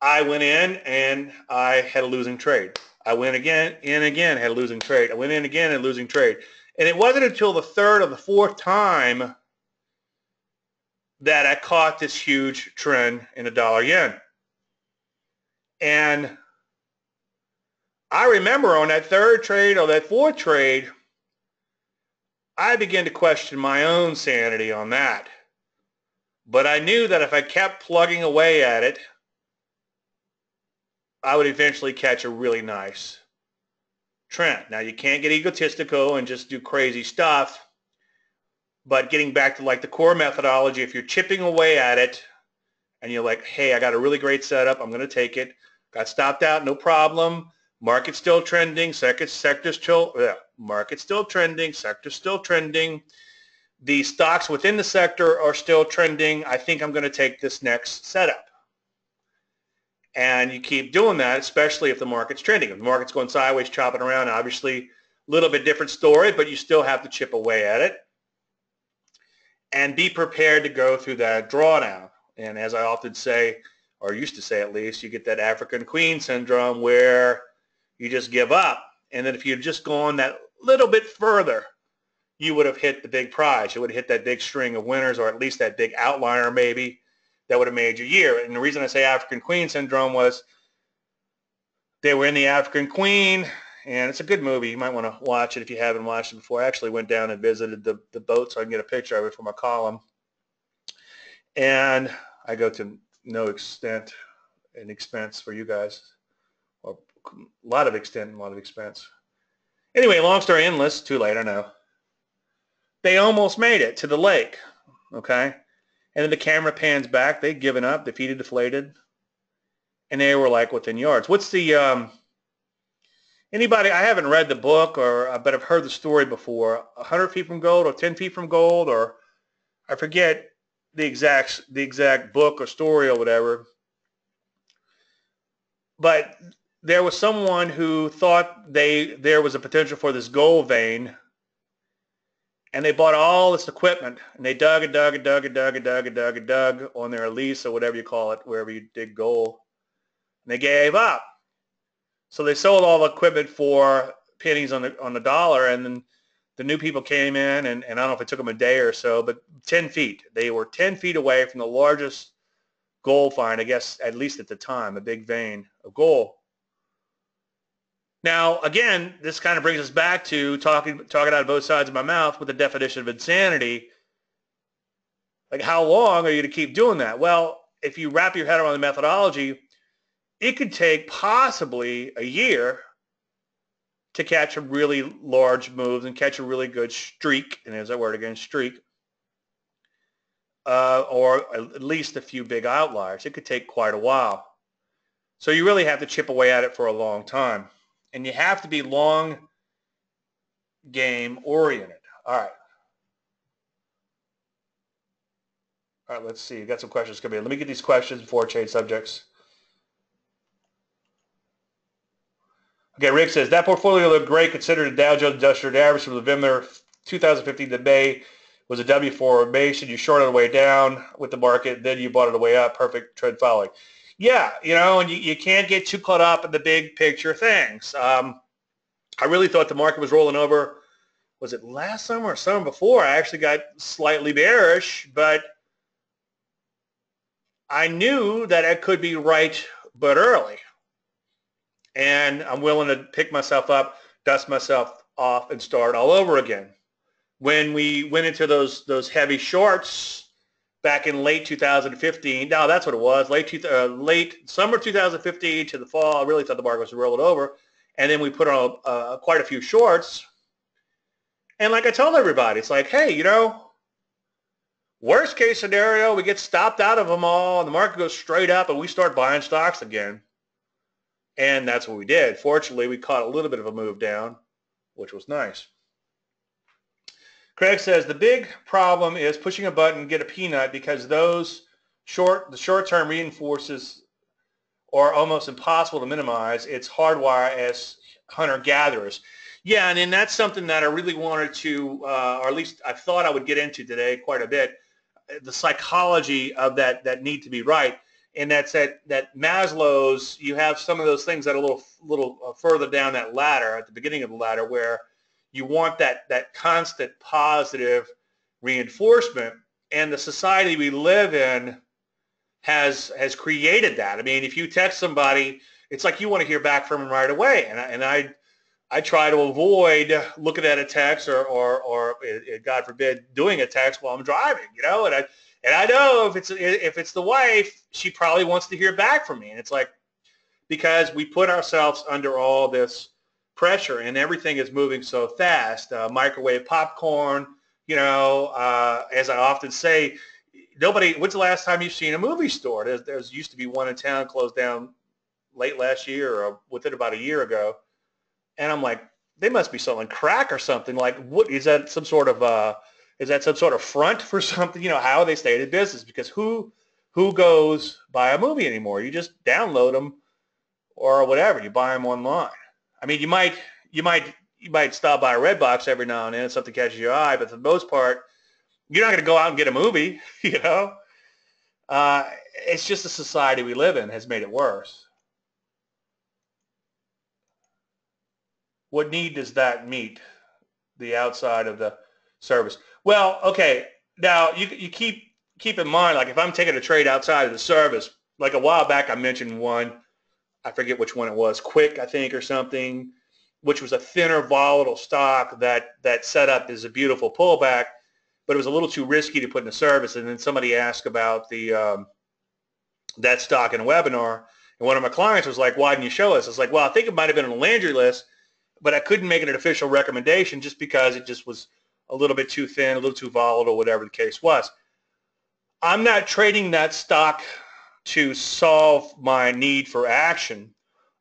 I went in and I had a losing trade. I went again and again, had a losing trade. I went in again and losing trade. And it wasn't until the third or the fourth time that I caught this huge trend in the dollar yen. And I remember on that third trade or that fourth trade, I began to question my own sanity on that. But I knew that if I kept plugging away at it, I would eventually catch a really nice trend. Now you can't get egotistical and just do crazy stuff, but getting back to like the core methodology, if you're chipping away at it and you're like, hey, I got a really great setup, I'm going to take it, got stopped out, no problem, market still trending, sector, sector still, uh, yeah, market still trending, sector still trending, the stocks within the sector are still trending, I think I'm going to take this next setup. And you keep doing that, especially if the market's trending. If the market's going sideways, chopping around, obviously a little bit different story, but you still have to chip away at it. And be prepared to go through that drawdown. And as I often say, or used to say at least, you get that African queen syndrome where you just give up. And then if you had just gone that little bit further, you would have hit the big prize. You would have hit that big string of winners or at least that big outlier maybe that would have made your year. And the reason I say African Queen Syndrome was they were in the African Queen, and it's a good movie. You might want to watch it if you haven't watched it before. I actually went down and visited the, the boat so I can get a picture of it for my column. And I go to no extent and expense for you guys, or a lot of extent and a lot of expense. Anyway, long story endless, too late, I know. They almost made it to the lake, okay? And then the camera pans back. They'd given up, defeated, deflated. And they were like within yards. What's the, um, anybody, I haven't read the book or, uh, but I've heard the story before. 100 feet from gold or 10 feet from gold or I forget the exact, the exact book or story or whatever. But there was someone who thought they there was a potential for this gold vein and they bought all this equipment and they dug and dug and dug and dug and dug and dug and dug on their lease or whatever you call it, wherever you dig gold. And they gave up. So they sold all the equipment for pennies on the on the dollar and then the new people came in and, and I don't know if it took them a day or so, but 10 feet. They were 10 feet away from the largest gold find, I guess, at least at the time, a big vein of gold. Now, again, this kind of brings us back to talking talking out of both sides of my mouth with the definition of insanity. Like, how long are you to keep doing that? Well, if you wrap your head around the methodology, it could take possibly a year to catch a really large move and catch a really good streak, and there's that word again, streak, uh, or at least a few big outliers. It could take quite a while. So you really have to chip away at it for a long time and you have to be long game oriented. All right. All right, let's see. You got some questions coming in. Let me get these questions before I change subjects. Okay, Rick says, that portfolio looked great considering the Dow Jones Industrial Average from November 2015 to May was a W formation. You shorted the way down with the market, then you bought it the way up. Perfect trend following yeah, you know, and you, you can't get too caught up in the big picture things. Um, I really thought the market was rolling over. Was it last summer or summer before? I actually got slightly bearish, but I knew that I could be right, but early. And I'm willing to pick myself up, dust myself off, and start all over again. When we went into those those heavy shorts back in late 2015, now that's what it was, late uh, late summer 2015 to the fall, I really thought the market was rolling over. And then we put on uh, quite a few shorts. And like I told everybody, it's like, hey, you know, Worst case scenario, we get stopped out of them all, and the market goes straight up, and we start buying stocks again. And that's what we did. Fortunately, we caught a little bit of a move down, which was nice. Craig says the big problem is pushing a button get a peanut because those short the short-term reinforces are almost impossible to minimize. It's hardwired as hunter-gatherers. Yeah, and then that's something that I really wanted to, uh, or at least I thought I would get into today quite a bit the psychology of that that need to be right and that's that that Maslow's you have some of those things that are a little little uh, further down that ladder at the beginning of the ladder where you want that that constant positive reinforcement and the society we live in has has created that. I mean, if you text somebody, it's like you want to hear back from them right away. And I, and I I try to avoid looking at a text or, or, or God forbid, doing a text while I'm driving, you know, and I, and I know if it's, if it's the wife, she probably wants to hear back from me. And it's like, because we put ourselves under all this pressure and everything is moving so fast, uh, microwave popcorn, you know, uh, as I often say, nobody, when's the last time you've seen a movie store? There's, there's used to be one in town closed down late last year or within about a year ago and I'm like, they must be selling crack or something. Like, what is that? Some sort of uh, is that some sort of front for something? You know, how they stayed in business? Because who who goes buy a movie anymore? You just download them or whatever. You buy them online. I mean, you might you might you might stop by a Redbox every now and then if something catches your eye, but for the most part, you're not going to go out and get a movie. You know, uh, it's just the society we live in has made it worse. what need does that meet the outside of the service? Well, okay. Now you you keep keep in mind, like if I'm taking a trade outside of the service, like a while back I mentioned one, I forget which one it was, Quick I think or something, which was a thinner volatile stock that that set up is a beautiful pullback, but it was a little too risky to put in the service. And then somebody asked about the um, that stock in a webinar, and one of my clients was like, "Why didn't you show us?" I was like, "Well, I think it might have been on the Landry list." but I couldn't make it an official recommendation just because it just was a little bit too thin, a little too volatile, whatever the case was. I'm not trading that stock to solve my need for action.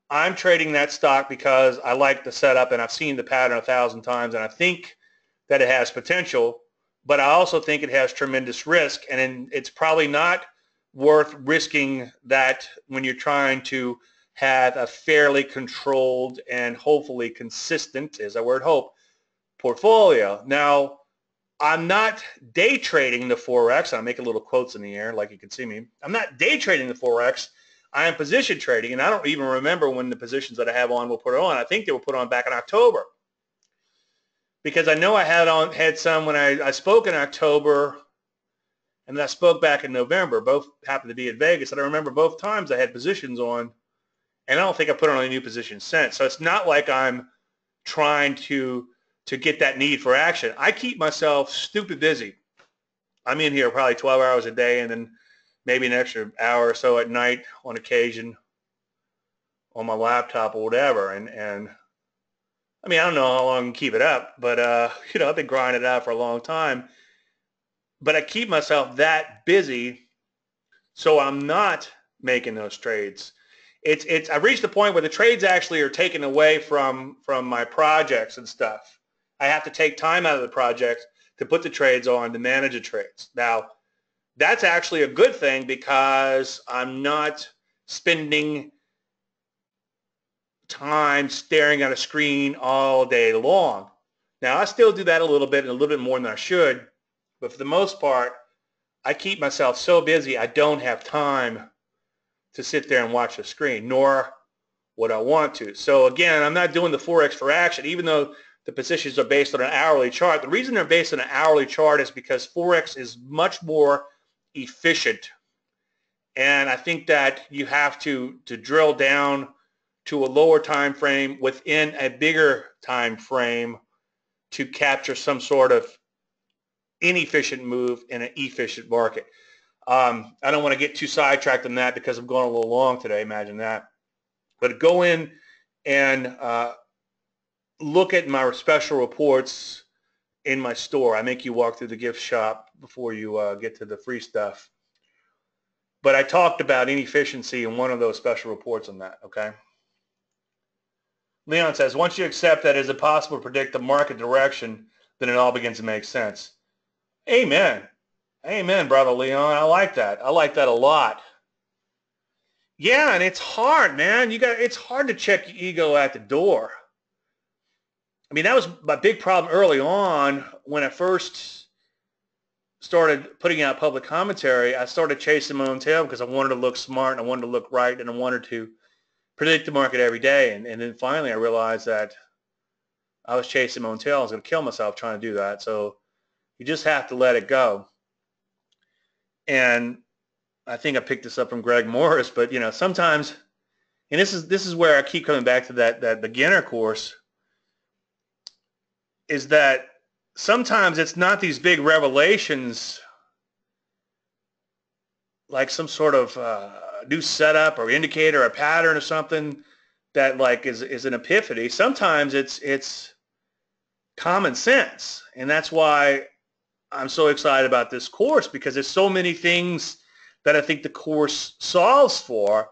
I'm trading that stock because I like the setup and I've seen the pattern a thousand times and I think that it has potential, but I also think it has tremendous risk and it's probably not worth risking that when you're trying to have a fairly controlled and hopefully consistent, is a word hope, portfolio. Now, I'm not day trading the Forex. I'm making little quotes in the air like you can see me. I'm not day trading the Forex. I am position trading, and I don't even remember when the positions that I have on were put on. I think they were put on back in October because I know I had on had some when I, I spoke in October and then I spoke back in November. Both happened to be at Vegas, and I remember both times I had positions on and I don't think I put on any new positions since. So it's not like I'm trying to to get that need for action. I keep myself stupid busy. I'm in here probably 12 hours a day and then maybe an extra hour or so at night on occasion on my laptop or whatever. And, and I mean, I don't know how long I can keep it up, but, uh, you know, I've been grinding it out for a long time. But I keep myself that busy so I'm not making those trades it's it's I've reached the point where the trades actually are taken away from from my projects and stuff. I have to take time out of the project to put the trades on to manage the trades. Now, that's actually a good thing because I'm not spending time staring at a screen all day long. Now, I still do that a little bit and a little bit more than I should, but for the most part, I keep myself so busy I don't have time to sit there and watch the screen, nor what I want to. So again, I'm not doing the Forex for action, even though the positions are based on an hourly chart. The reason they're based on an hourly chart is because Forex is much more efficient. And I think that you have to, to drill down to a lower time frame within a bigger time frame to capture some sort of inefficient move in an efficient market. Um, I don't want to get too sidetracked on that because I'm going a little long today. Imagine that. But go in and uh, look at my special reports in my store. I make you walk through the gift shop before you uh, get to the free stuff. But I talked about inefficiency in one of those special reports on that, okay? Leon says, once you accept that it's impossible to predict the market direction, then it all begins to make sense. Amen. Amen, brother Leon. I like that. I like that a lot. Yeah, and it's hard, man. You got it's hard to check your ego at the door. I mean, that was my big problem early on when I first started putting out public commentary. I started chasing my own tail because I wanted to look smart and I wanted to look right and I wanted to predict the market every day. And, and then finally I realized that I was chasing my own tail. I was going to kill myself trying to do that. So you just have to let it go. And I think I picked this up from Greg Morris, but you know, sometimes, and this is this is where I keep coming back to that that beginner course, is that sometimes it's not these big revelations like some sort of uh, new setup or indicator or pattern or something that like is is an epiphany. Sometimes it's it's common sense, and that's why I'm so excited about this course because there's so many things that I think the course solves for.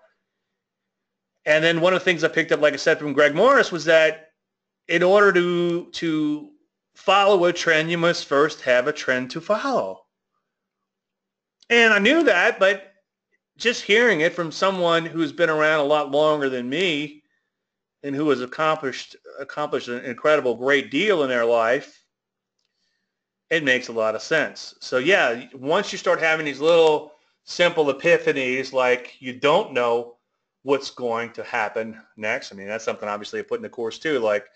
And then one of the things I picked up, like I said, from Greg Morris was that in order to to follow a trend, you must first have a trend to follow. And I knew that, but just hearing it from someone who's been around a lot longer than me and who has accomplished accomplished an incredible great deal in their life, it makes a lot of sense. So yeah, once you start having these little simple epiphanies like you don't know what's going to happen next. I mean, that's something obviously I put in the course too. Like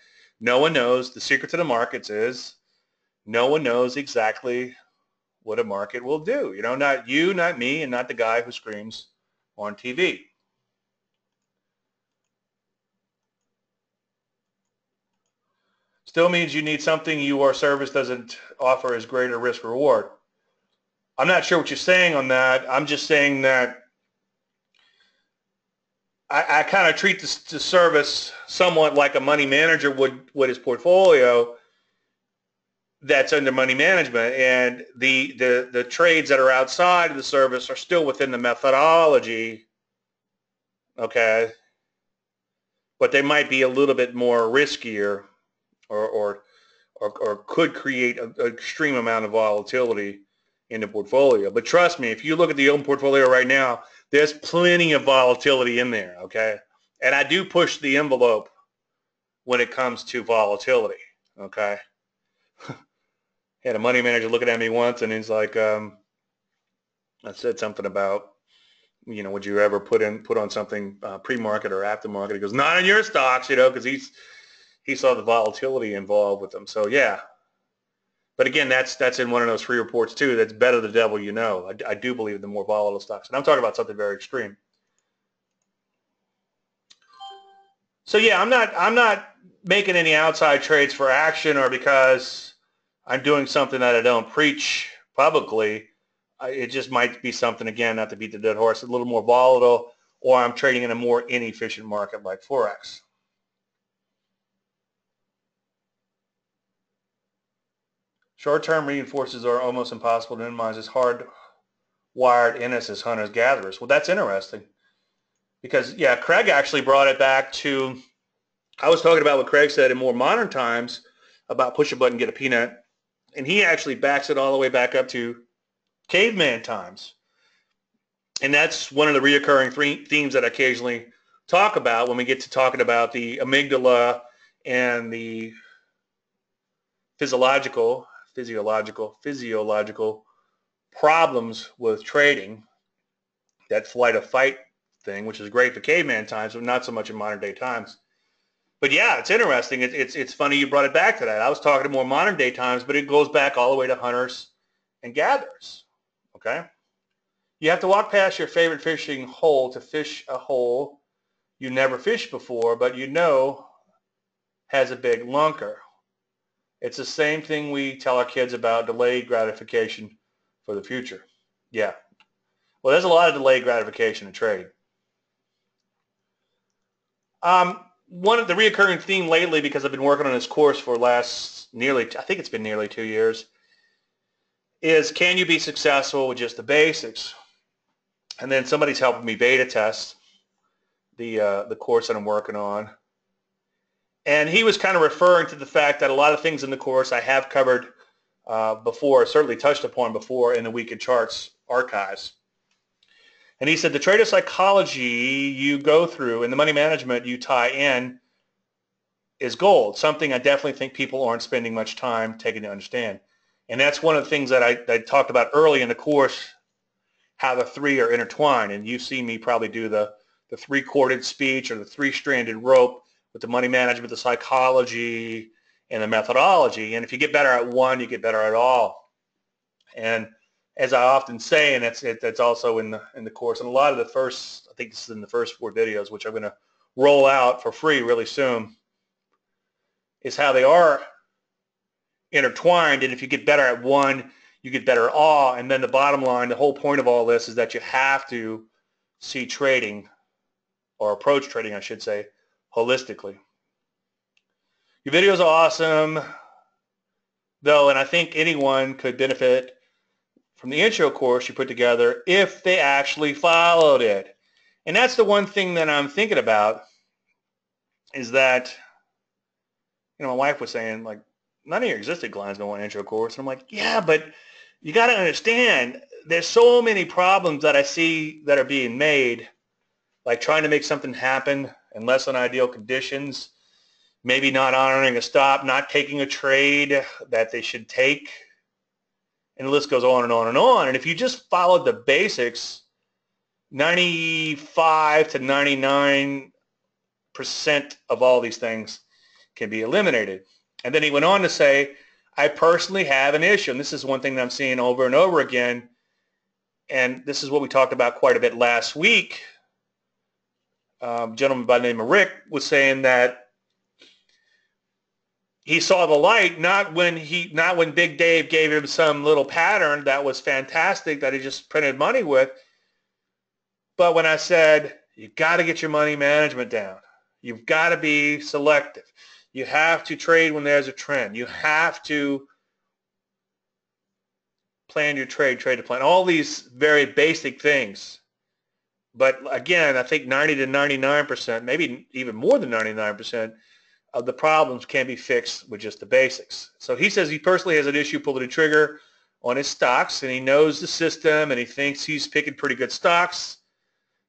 no one knows. The secret to the markets is no one knows exactly what a market will do. You know, not you, not me, and not the guy who screams on TV. Still means you need something your service doesn't offer as great a risk reward. I'm not sure what you're saying on that. I'm just saying that I, I kind of treat the, service somewhat like a money manager would would his portfolio that's under money management and the, the, the trades that are outside of the service are still within the methodology, okay, but they might be a little bit more riskier or, or, or, or could create an extreme amount of volatility in the portfolio. But trust me, if you look at the open portfolio right now, there's plenty of volatility in there, okay? And I do push the envelope when it comes to volatility, okay? had a money manager looking at me once and he's like, um, I said something about, you know, would you ever put in, put on something uh, pre-market or after-market? He goes, not in your stocks, you know, because he's, he saw the volatility involved with them. So yeah, but again, that's that's in one of those free reports too. That's better the devil you know. I, I do believe the more volatile stocks, and I'm talking about something very extreme. So yeah, I'm not I'm not making any outside trades for action or because I'm doing something that I don't preach publicly. It just might be something again, not to beat the dead horse, a little more volatile, or I'm trading in a more inefficient market like forex. Short-term reinforcers are almost impossible to minimize as hard-wired in us as hunters-gatherers. Well, that's interesting because, yeah, Craig actually brought it back to, I was talking about what Craig said in more modern times about push a button, get a peanut, and he actually backs it all the way back up to caveman times. And that's one of the reoccurring themes that I occasionally talk about when we get to talking about the amygdala and the physiological physiological physiological problems with trading, that flight of fight thing, which is great for caveman times, but not so much in modern day times. But yeah, it's interesting. It, it's it's funny you brought it back to that. I was talking to more modern day times, but it goes back all the way to hunters and gatherers. Okay, you have to walk past your favorite fishing hole to fish a hole you never fished before, but you know has a big lunker. It's the same thing we tell our kids about delayed gratification for the future. Yeah. Well, there's a lot of delayed gratification in trading. Um, one of the reoccurring theme lately, because I've been working on this course for last nearly, I think it's been nearly two years, is can you be successful with just the basics? And then somebody's helping me beta test the uh, the course that I'm working on. And he was kind of referring to the fact that a lot of things in the course I have covered uh, before, certainly touched upon before in the Week in Charts archives. And he said the trader psychology you go through and the money management you tie in is gold, something I definitely think people aren't spending much time taking to understand. And that's one of the things that I, I talked about early in the course, how the three are intertwined. And you see me probably do the, the three-corded speech or the three-stranded rope with the money management, the psychology, and the methodology. And if you get better at one, you get better at all. And as I often say, and that's that's also in the in the course. And a lot of the first, I think this is in the first four videos, which I'm going to roll out for free really soon, is how they are intertwined. And if you get better at one, you get better at all. And then the bottom line, the whole point of all this is that you have to see trading, or approach trading, I should say, holistically. Your videos are awesome, though, and I think anyone could benefit from the intro course you put together if they actually followed it. And that's the one thing that I'm thinking about is that, you know, my wife was saying, like, none of your existing clients know an intro course. And I'm like, yeah, but you got to understand, there's so many problems that I see that are being made, like trying to make something happen in less than ideal conditions, maybe not honoring a stop, not taking a trade that they should take, and the list goes on and on and on. And if you just followed the basics, 95 to 99 percent of all these things can be eliminated. And then he went on to say, I personally have an issue, and this is one thing that I'm seeing over and over again, and this is what we talked about quite a bit last week. Um, gentleman by the name of Rick was saying that he saw the light not when he not when Big Dave gave him some little pattern that was fantastic that he just printed money with, but when I said you got to get your money management down, you've got to be selective. You have to trade when there's a trend. You have to plan your trade, trade to plan. All these very basic things. But again, I think 90 to 99%, maybe even more than 99%, of the problems can be fixed with just the basics. So he says he personally has an issue pulling the trigger on his stocks and he knows the system and he thinks he's picking pretty good stocks.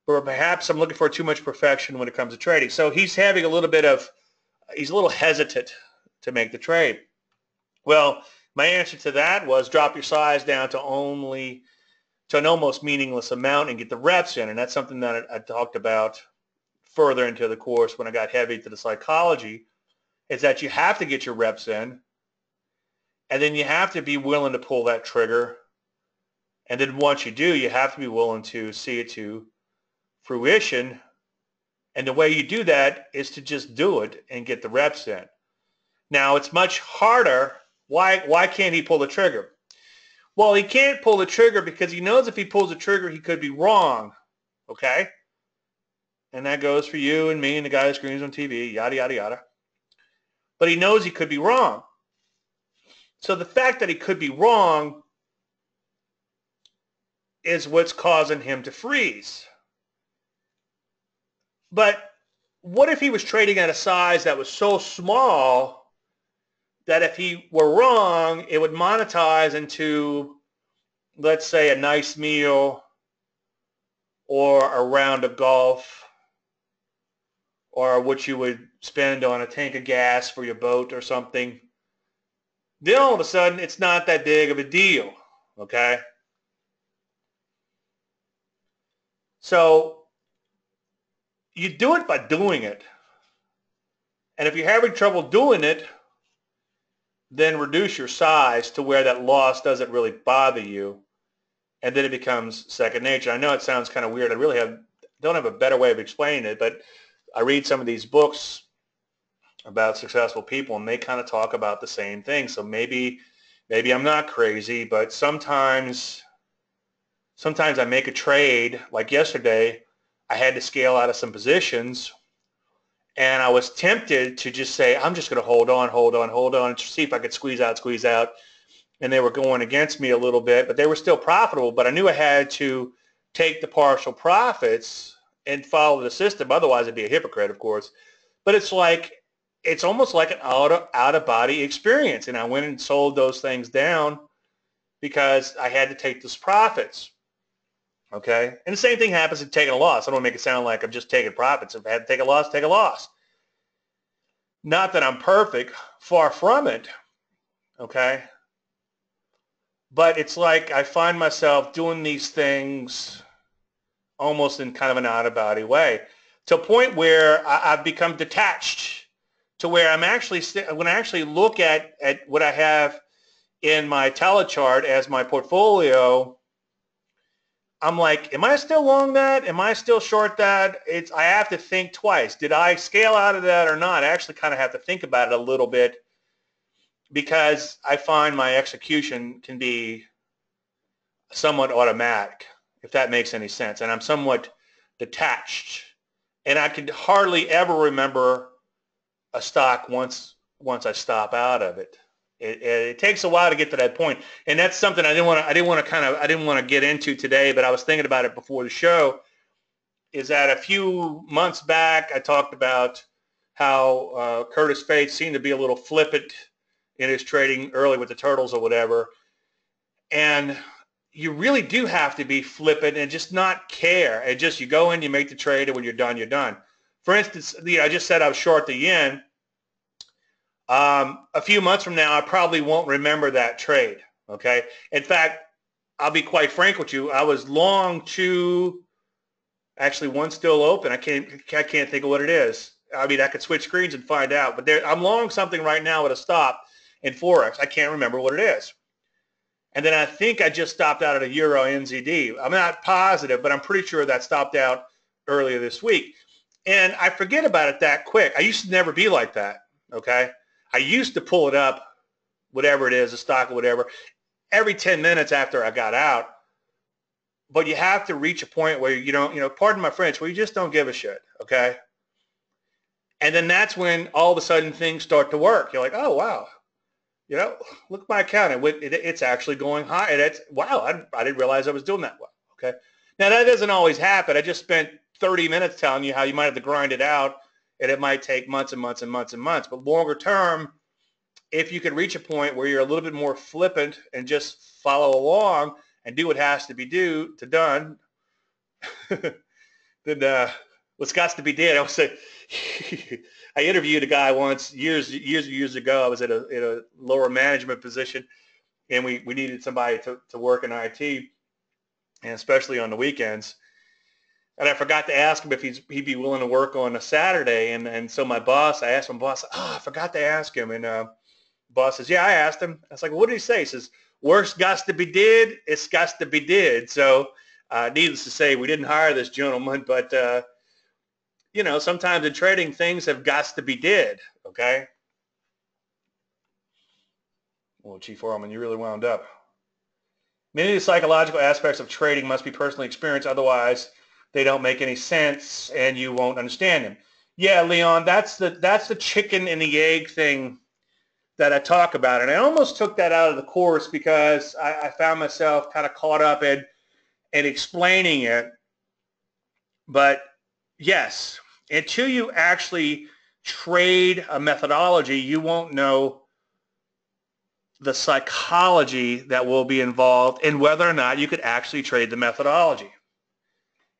But perhaps I'm looking for too much perfection when it comes to trading. So he's having a little bit of, he's a little hesitant to make the trade. Well, my answer to that was drop your size down to only, to an almost meaningless amount and get the reps in. And that's something that I, I talked about further into the course when I got heavy to the psychology is that you have to get your reps in and then you have to be willing to pull that trigger. And then once you do, you have to be willing to see it to fruition. And the way you do that is to just do it and get the reps in. Now, it's much harder. Why, why can't he pull the trigger? Well, he can't pull the trigger because he knows if he pulls the trigger, he could be wrong. Okay? And that goes for you and me and the guy who screams on TV, yada, yada, yada but he knows he could be wrong. So the fact that he could be wrong is what's causing him to freeze. But what if he was trading at a size that was so small that if he were wrong, it would monetize into, let's say, a nice meal or a round of golf or what you would spend on a tank of gas for your boat or something, then all of a sudden it's not that big of a deal, okay? So you do it by doing it. And if you're having trouble doing it, then reduce your size to where that loss doesn't really bother you. And then it becomes second nature. I know it sounds kind of weird. I really have don't have a better way of explaining it, but I read some of these books about successful people and they kind of talk about the same thing. So maybe maybe I'm not crazy, but sometimes sometimes I make a trade like yesterday I had to scale out of some positions and I was tempted to just say I'm just going to hold on, hold on, hold on, to see if I could squeeze out, squeeze out. And they were going against me a little bit, but they were still profitable. But I knew I had to take the partial profits and follow the system. Otherwise, I'd be a hypocrite, of course. But it's like it's almost like an out of, out of body experience. And I went and sold those things down because I had to take those profits. Okay. And the same thing happens in taking a loss. I don't want to make it sound like I'm just taking profits. If I had to take a loss, take a loss. Not that I'm perfect, far from it. Okay. But it's like I find myself doing these things almost in kind of an out of body way to a point where I, have become detached to where I'm actually when I actually look at at what I have in my telechart as my portfolio, I'm like, am I still long that? Am I still short that? It's I have to think twice. Did I scale out of that or not? I actually kind of have to think about it a little bit because I find my execution can be somewhat automatic, if that makes any sense. And I'm somewhat detached. And I can hardly ever remember a stock once once I stop out of it. It, it, takes a while to get to that point, and that's something I didn't want to. I didn't want to kind of. I didn't want to get into today, but I was thinking about it before the show. Is that a few months back I talked about how uh, Curtis Faith seemed to be a little flippant in his trading early with the turtles or whatever, and you really do have to be flippant and just not care and just you go in, you make the trade, and when you're done, you're done. For instance, you know, I just said I was short the yen. Um, a few months from now, I probably won't remember that trade. Okay. In fact, I'll be quite frank with you. I was long to actually one still open. I can't I can't think of what it is. I mean, I could switch screens and find out. But there, I'm long something right now at a stop in forex. I can't remember what it is. And then I think I just stopped out at a euro NZD. I'm not positive, but I'm pretty sure that stopped out earlier this week. And I forget about it that quick. I used to never be like that. Okay. I used to pull it up, whatever it is, a stock or whatever, every 10 minutes after I got out. But you have to reach a point where you don't, you know, pardon my French, where you just don't give a shit. Okay. And then that's when all of a sudden things start to work. You're like, oh, wow. You know, look at my account. It, it, it's actually going high. And it's, wow, I, I didn't realize I was doing that well. Okay. Now, that doesn't always happen. I just spent 30 minutes telling you how you might have to grind it out and it might take months and months and months and months. But longer term, if you can reach a point where you're a little bit more flippant and just follow along and do what has to be do to done, then uh, what's got to be did. I was say, I interviewed a guy once years years years ago. I was at a, in a lower management position, and we, we needed somebody to, to work in IT, and especially on the weekends and I forgot to ask him if he's, he'd be willing to work on a Saturday. And, and so my boss, I asked my boss, oh, I forgot to ask him. And uh, boss says, yeah, I asked him. I was like, well, what did he say? He says, worst got to be did, it's got to be did. So uh, needless to say, we didn't hire this gentleman, but, uh, you know, sometimes in trading, things have got to be did, okay? Well, Chief Orman, you really wound up. Many of the psychological aspects of trading must be personally experienced. Otherwise, they don't make any sense and you won't understand them. Yeah, Leon, that's the that's the chicken and the egg thing that I talk about. And I almost took that out of the course because I, I found myself kind of caught up in in explaining it. But yes, until you actually trade a methodology, you won't know the psychology that will be involved and whether or not you could actually trade the methodology.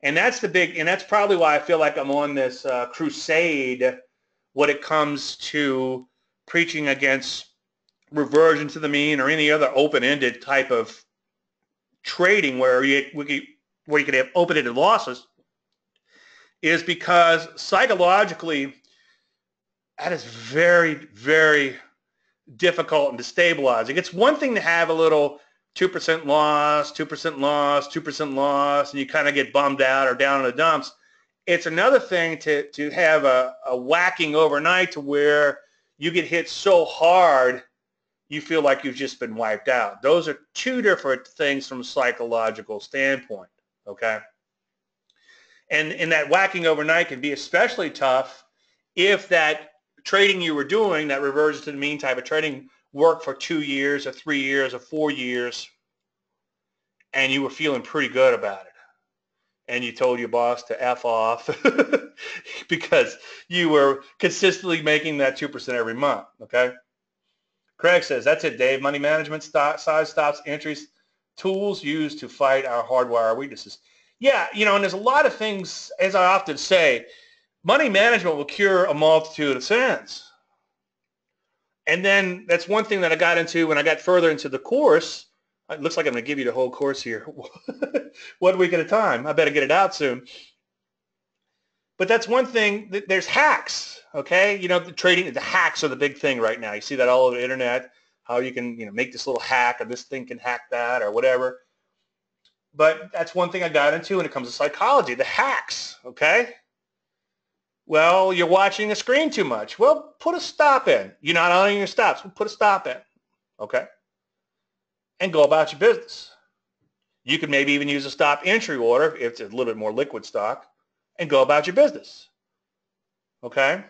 And that's the big, and that's probably why I feel like I'm on this uh, crusade when it comes to preaching against reversion to the mean or any other open-ended type of trading where you, where you could have open-ended losses is because psychologically, that is very, very difficult and destabilizing. It's one thing to have a little 2% loss, 2% loss, 2% loss, and you kind of get bummed out or down in the dumps. It's another thing to, to have a, a whacking overnight to where you get hit so hard you feel like you've just been wiped out. Those are two different things from a psychological standpoint, okay? And, and that whacking overnight can be especially tough if that trading you were doing, that reverses to the mean type of trading, worked for two years or three years or four years, and you were feeling pretty good about it. And you told your boss to F off because you were consistently making that 2% every month, okay? Craig says, that's it, Dave. Money management, stop, size stops, entries, tools used to fight our hardwire weaknesses. Yeah, you know, and there's a lot of things, as I often say, money management will cure a multitude of sins. And then that's one thing that I got into when I got further into the course. It looks like I'm going to give you the whole course here. one week at a time. I better get it out soon. But that's one thing. There's hacks Okay, you know the trading, the hacks are the big thing right now. You see that all over the internet, how you can you know make this little hack or this thing can hack that or whatever. But that's one thing I got into when it comes to psychology, the hacks. Okay. Well, you're watching the screen too much. Well, put a stop in. You're not honoring your stops. Well, put a stop in. Okay. And go about your business. You could maybe even use a stop entry order if it's a little bit more liquid stock and go about your business. Okay?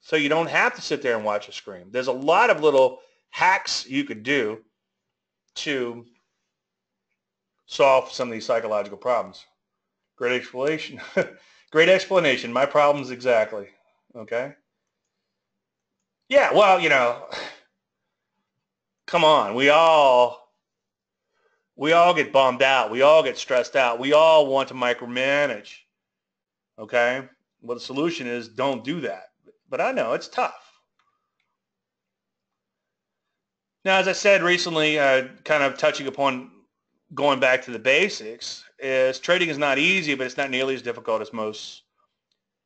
So you don't have to sit there and watch a screen. There's a lot of little hacks you could do to solve some of these psychological problems. Great explanation. Great explanation. My problems exactly. Okay. Yeah, well, you know, come on. We all we all get bummed out. We all get stressed out. We all want to micromanage. Okay? Well, the solution is don't do that. But I know it's tough. Now, as I said recently, uh, kind of touching upon going back to the basics, is trading is not easy, but it's not nearly as difficult as most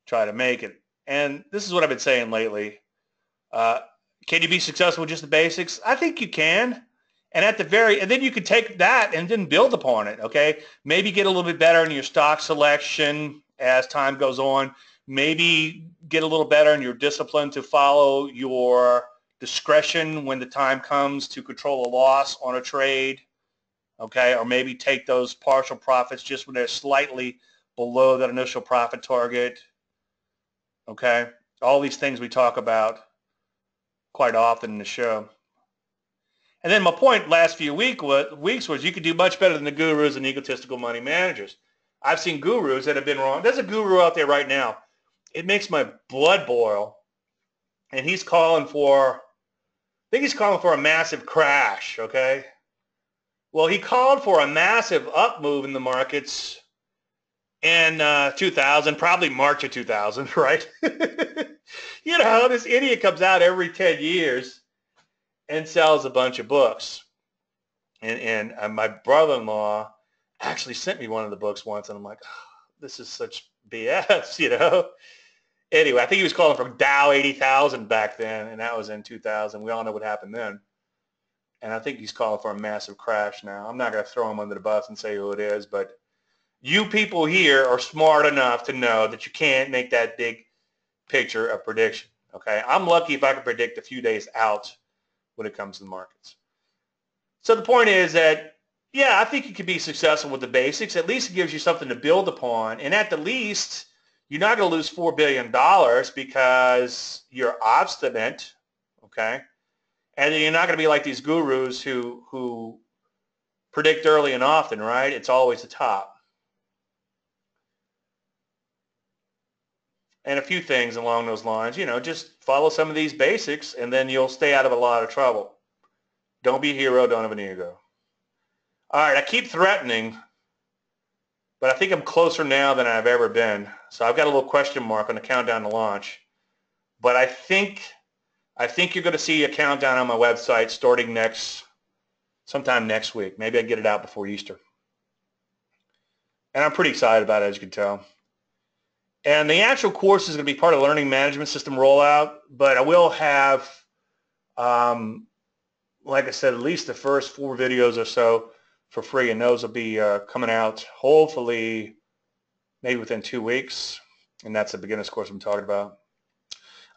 try to make it. And this is what I've been saying lately. Uh, can you be successful with just the basics? I think you can. And at the very, and then you could take that and then build upon it. Okay, maybe get a little bit better in your stock selection as time goes on maybe get a little better in your discipline to follow your discretion when the time comes to control a loss on a trade, okay? Or maybe take those partial profits just when they're slightly below that initial profit target, okay? All these things we talk about quite often in the show. And then my point last few week was, weeks was you could do much better than the gurus and egotistical money managers. I've seen gurus that have been wrong. There's a guru out there right now it makes my blood boil. And he's calling for, I think he's calling for a massive crash, okay? Well, he called for a massive up move in the markets in uh, 2000, probably March of 2000, right? you know, this idiot comes out every 10 years and sells a bunch of books. And, and uh, my brother-in-law actually sent me one of the books once, and I'm like, oh, this is such BS, you know? anyway, I think he was calling for Dow 80,000 back then, and that was in 2000. We all know what happened then. And I think he's calling for a massive crash now. I'm not going to throw him under the bus and say who it is, but you people here are smart enough to know that you can't make that big picture of prediction. Okay, I'm lucky if I can predict a few days out when it comes to the markets. So the point is that, yeah, I think you can be successful with the basics. At least it gives you something to build upon. And at the least, you're not going to lose $4 billion because you're obstinate, okay? And you're not going to be like these gurus who, who predict early and often, right? It's always the top. And a few things along those lines, you know, just follow some of these basics and then you'll stay out of a lot of trouble. Don't be a hero, don't have an ego. All right, I keep threatening but I think I'm closer now than I've ever been. So I've got a little question mark on the countdown to launch. But I think I think you're going to see a countdown on my website starting next sometime next week. Maybe I get it out before Easter. And I'm pretty excited about it, as you can tell. And the actual course is going to be part of learning management system rollout, but I will have, um, like I said, at least the first four videos or so for free, and those will be uh, coming out hopefully maybe within two weeks, and that's the beginner's course I'm talking about.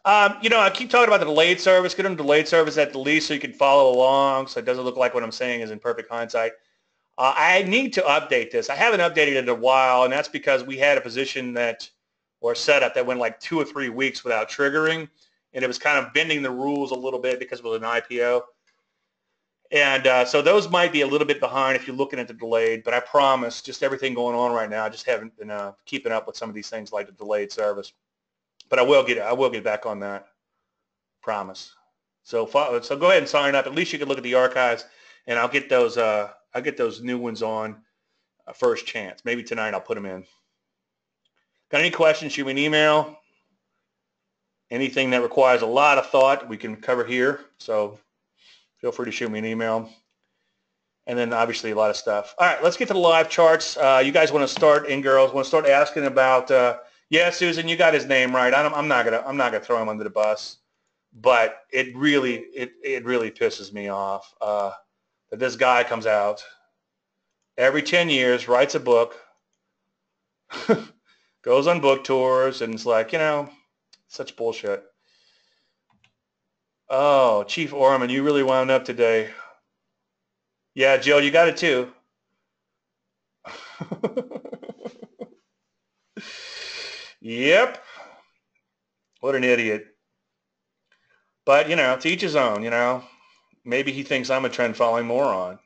Um, you know, I keep talking about the delayed service. Get them delayed service at the least so you can follow along so it doesn't look like what I'm saying is in perfect hindsight. Uh, I need to update this. I haven't updated it in a while, and that's because we had a position that or setup that went like two or three weeks without triggering, and it was kind of bending the rules a little bit because it was an IPO. And uh, so those might be a little bit behind if you're looking at the delayed, but I promise, just everything going on right now, I just haven't been uh, keeping up with some of these things like the delayed service. But I will get I will get back on that. Promise. So so go ahead and sign up. At least you can look at the archives, and I'll get those uh, I'll get those new ones on uh, first chance. Maybe tonight I'll put them in. Got any questions? Shoot me an email. Anything that requires a lot of thought, we can cover here. So feel free to shoot me an email. And then obviously a lot of stuff. All right, let's get to the live charts. Uh, you guys want to start, in girls, want to start asking about uh, yeah, Susan, you got his name right. I'm, I'm not gonna I'm not gonna throw him under the bus, but it really it it really pisses me off uh, that this guy comes out every 10 years, writes a book, goes on book tours, and it's like you know, such bullshit. Oh, Chief Orman, you really wound up today. Yeah, Joe, you got it too. Yep. What an idiot. But, you know, to each his own, you know. Maybe he thinks I'm a trend following moron.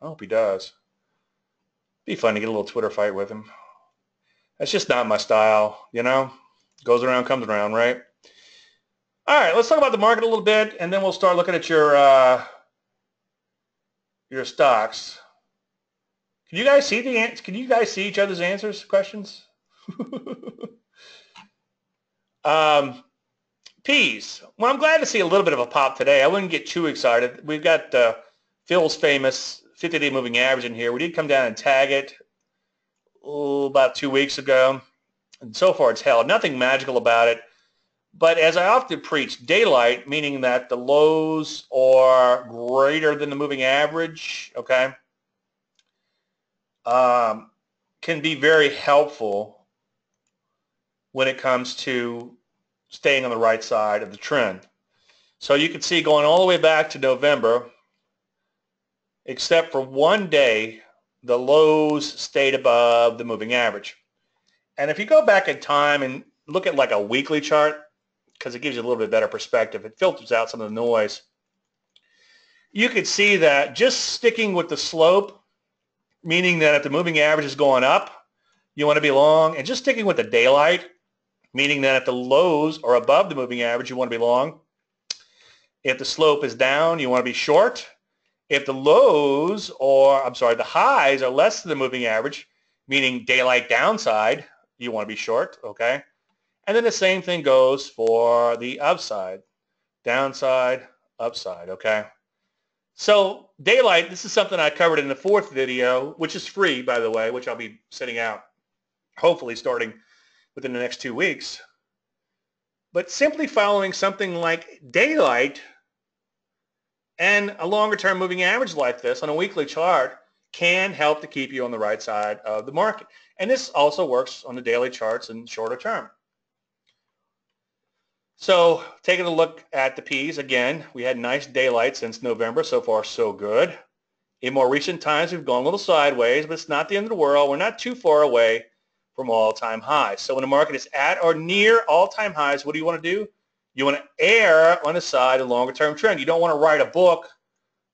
I hope he does. Be fun to get a little Twitter fight with him. That's just not my style, you know. Goes around, comes around, right? All right, let's talk about the market a little bit, and then we'll start looking at your uh, your stocks. Can you guys see the can you guys see each other's answers questions? Um, peas. Well, I'm glad to see a little bit of a pop today. I wouldn't get too excited. We've got uh, Phil's famous 50-day moving average in here. We did come down and tag it oh, about two weeks ago. And so far it's held. Nothing magical about it. But as I often preach, daylight, meaning that the lows are greater than the moving average, okay, um, can be very helpful when it comes to staying on the right side of the trend. So you can see going all the way back to November, except for one day, the lows stayed above the moving average. And if you go back in time and look at like a weekly chart, because it gives you a little bit better perspective, it filters out some of the noise. You could see that just sticking with the slope, meaning that if the moving average is going up, you want to be long, and just sticking with the daylight, meaning that if the lows are above the moving average, you want to be long. If the slope is down, you want to be short. If the lows or, I'm sorry, the highs are less than the moving average, meaning daylight downside, you want to be short, okay? And then the same thing goes for the upside, downside, upside, okay? So daylight, this is something I covered in the fourth video, which is free, by the way, which I'll be sending out hopefully starting within the next two weeks. But simply following something like daylight and a longer term moving average like this on a weekly chart can help to keep you on the right side of the market. And this also works on the daily charts and shorter term. So taking a look at the P's, again, we had nice daylight since November. So far, so good. In more recent times, we've gone a little sideways, but it's not the end of the world. We're not too far away from all-time highs. So when the market is at or near all-time highs, what do you want to do? You want to err on the side of longer-term trend. You don't want to write a book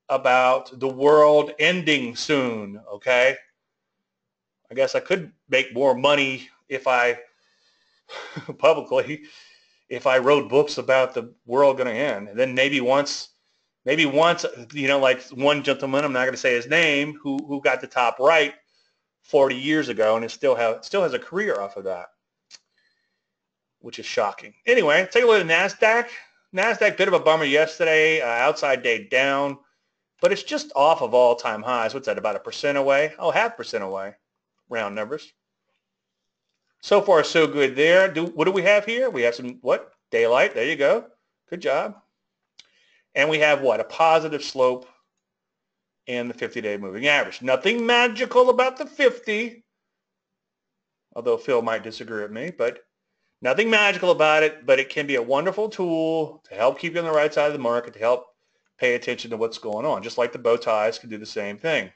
about the world ending soon, okay? I guess I could make more money if I publicly if I wrote books about the world going to end. And then maybe once maybe once you know like one gentleman, I'm not going to say his name, who who got the top right 40 years ago and it still have still has a career off of that, which is shocking. Anyway, take a look at NASDAQ. NASDAQ, bit of a bummer yesterday, uh, outside day down, but it's just off of all-time highs. What's that, about a percent away? Oh, half percent away, round numbers. So far, so good there. Do, what do we have here? We have some, what? Daylight. There you go. Good job. And we have what? A positive slope in the 50-day moving average. Nothing magical about the 50, although Phil might disagree with me, but nothing magical about it, but it can be a wonderful tool to help keep you on the right side of the market, to help pay attention to what's going on, just like the bow ties can do the same thing.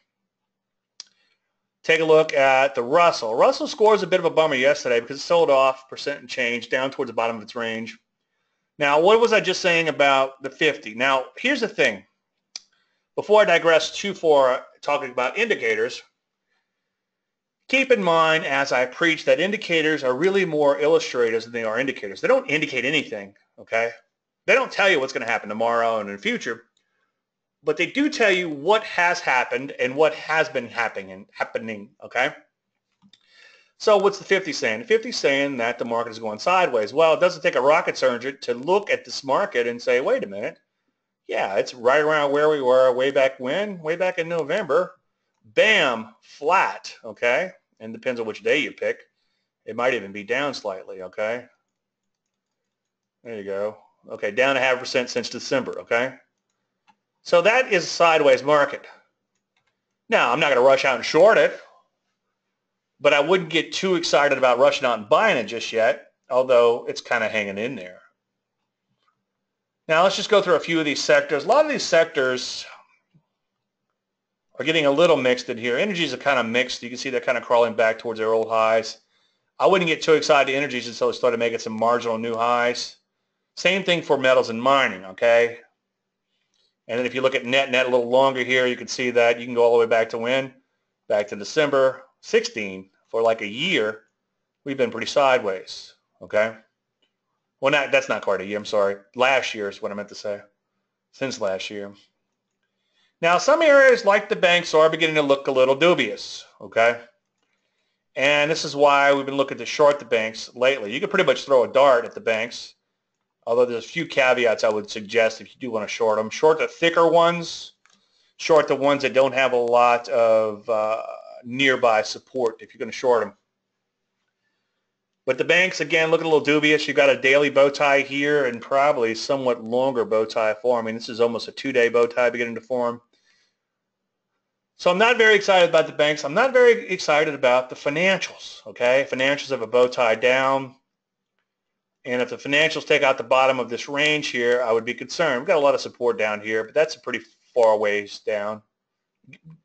Take a look at the Russell. Russell scores a bit of a bummer yesterday because it sold off percent and change down towards the bottom of its range. Now, what was I just saying about the 50? Now, here's the thing. Before I digress too far talking about indicators, keep in mind as I preach that indicators are really more illustrators than they are indicators. They don't indicate anything, okay? They don't tell you what's going to happen tomorrow and in the future, but they do tell you what has happened and what has been happening, and happening, okay? So what's the 50 saying? The 50 saying that the market is going sideways. Well, it doesn't take a rocket surgeon to look at this market and say, wait a minute, yeah, it's right around where we were way back when, way back in November. Bam, flat, okay? And depends on which day you pick. It might even be down slightly, okay? There you go. Okay, down a half percent since December, okay? So that is a sideways market. Now, I'm not going to rush out and short it, but I wouldn't get too excited about rushing out and buying it just yet, although it's kind of hanging in there. Now let's just go through a few of these sectors. A lot of these sectors are getting a little mixed in here. Energies are kind of mixed. You can see they're kind of crawling back towards their old highs. I wouldn't get too excited to energies until they started making some marginal new highs. Same thing for metals and mining, okay? And then if you look at net net a little longer here, you can see that you can go all the way back to when? Back to December 16 for like a year. We've been pretty sideways, okay? Well, not, that's not quite a year. I'm sorry. Last year is what I meant to say. Since last year. Now, some areas like the banks are beginning to look a little dubious, okay? And this is why we've been looking to short the banks lately. You can pretty much throw a dart at the banks, although there's a few caveats I would suggest if you do want to short them. Short the thicker ones, short the ones that don't have a lot of uh, nearby support if you're going to short them. But the banks, again, look a little dubious. You've got a daily bow tie here and probably somewhat longer bow tie forming. This is almost a two-day bow tie beginning to form. So I'm not very excited about the banks. I'm not very excited about the financials, okay? Financials have a bow tie down. And if the financials take out the bottom of this range here, I would be concerned. We've got a lot of support down here, but that's a pretty far ways down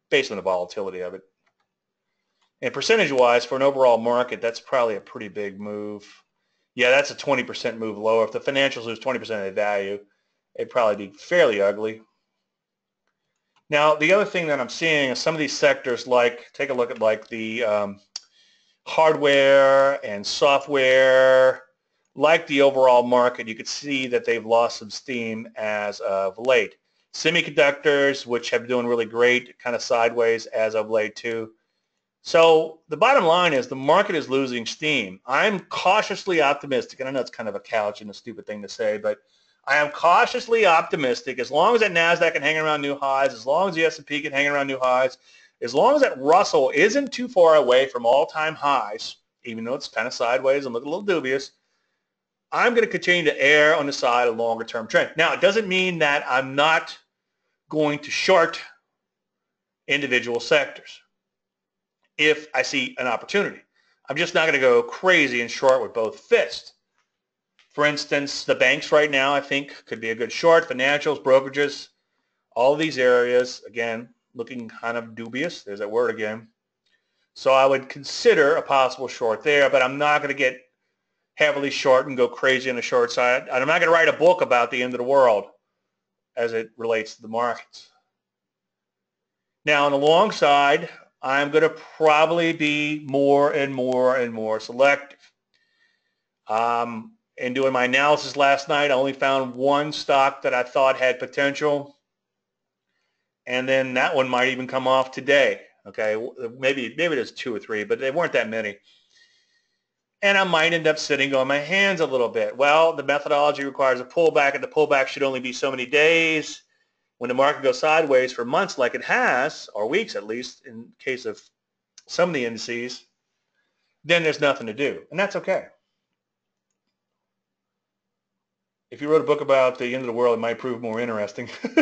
based on the volatility of it. And percentage-wise, for an overall market, that's probably a pretty big move. Yeah, that's a 20% move lower. If the financials lose 20% of their value, it'd probably be fairly ugly. Now, the other thing that I'm seeing is some of these sectors, like, take a look at like the um, hardware and software, like the overall market, you could see that they've lost some steam as of late. Semiconductors, which have been doing really great, kind of sideways as of late too. So the bottom line is the market is losing steam. I'm cautiously optimistic, and I know it's kind of a couch and a stupid thing to say, but I am cautiously optimistic as long as that NASDAQ can hang around new highs, as long as the S&P can hang around new highs, as long as that Russell isn't too far away from all-time highs, even though it's kind of sideways and look a little dubious, I'm going to continue to err on the side of longer-term trend. Now, it doesn't mean that I'm not going to short individual sectors if I see an opportunity. I'm just not going to go crazy and short with both fists. For instance, the banks right now, I think, could be a good short. Financials, brokerages, all these areas, again, looking kind of dubious. There's that word again. So I would consider a possible short there, but I'm not going to get heavily short and go crazy on the short side. I'm not going to write a book about the end of the world as it relates to the markets. Now, on the long side, I'm going to probably be more and more and more selective. Um, in doing my analysis last night, I only found one stock that I thought had potential. And then that one might even come off today. Okay, maybe maybe there's two or three, but they weren't that many. And I might end up sitting on my hands a little bit. Well, the methodology requires a pullback, and the pullback should only be so many days when the market goes sideways for months like it has, or weeks at least in case of some of the indices, then there's nothing to do. And that's okay. If you wrote a book about the end of the world, it might prove more interesting.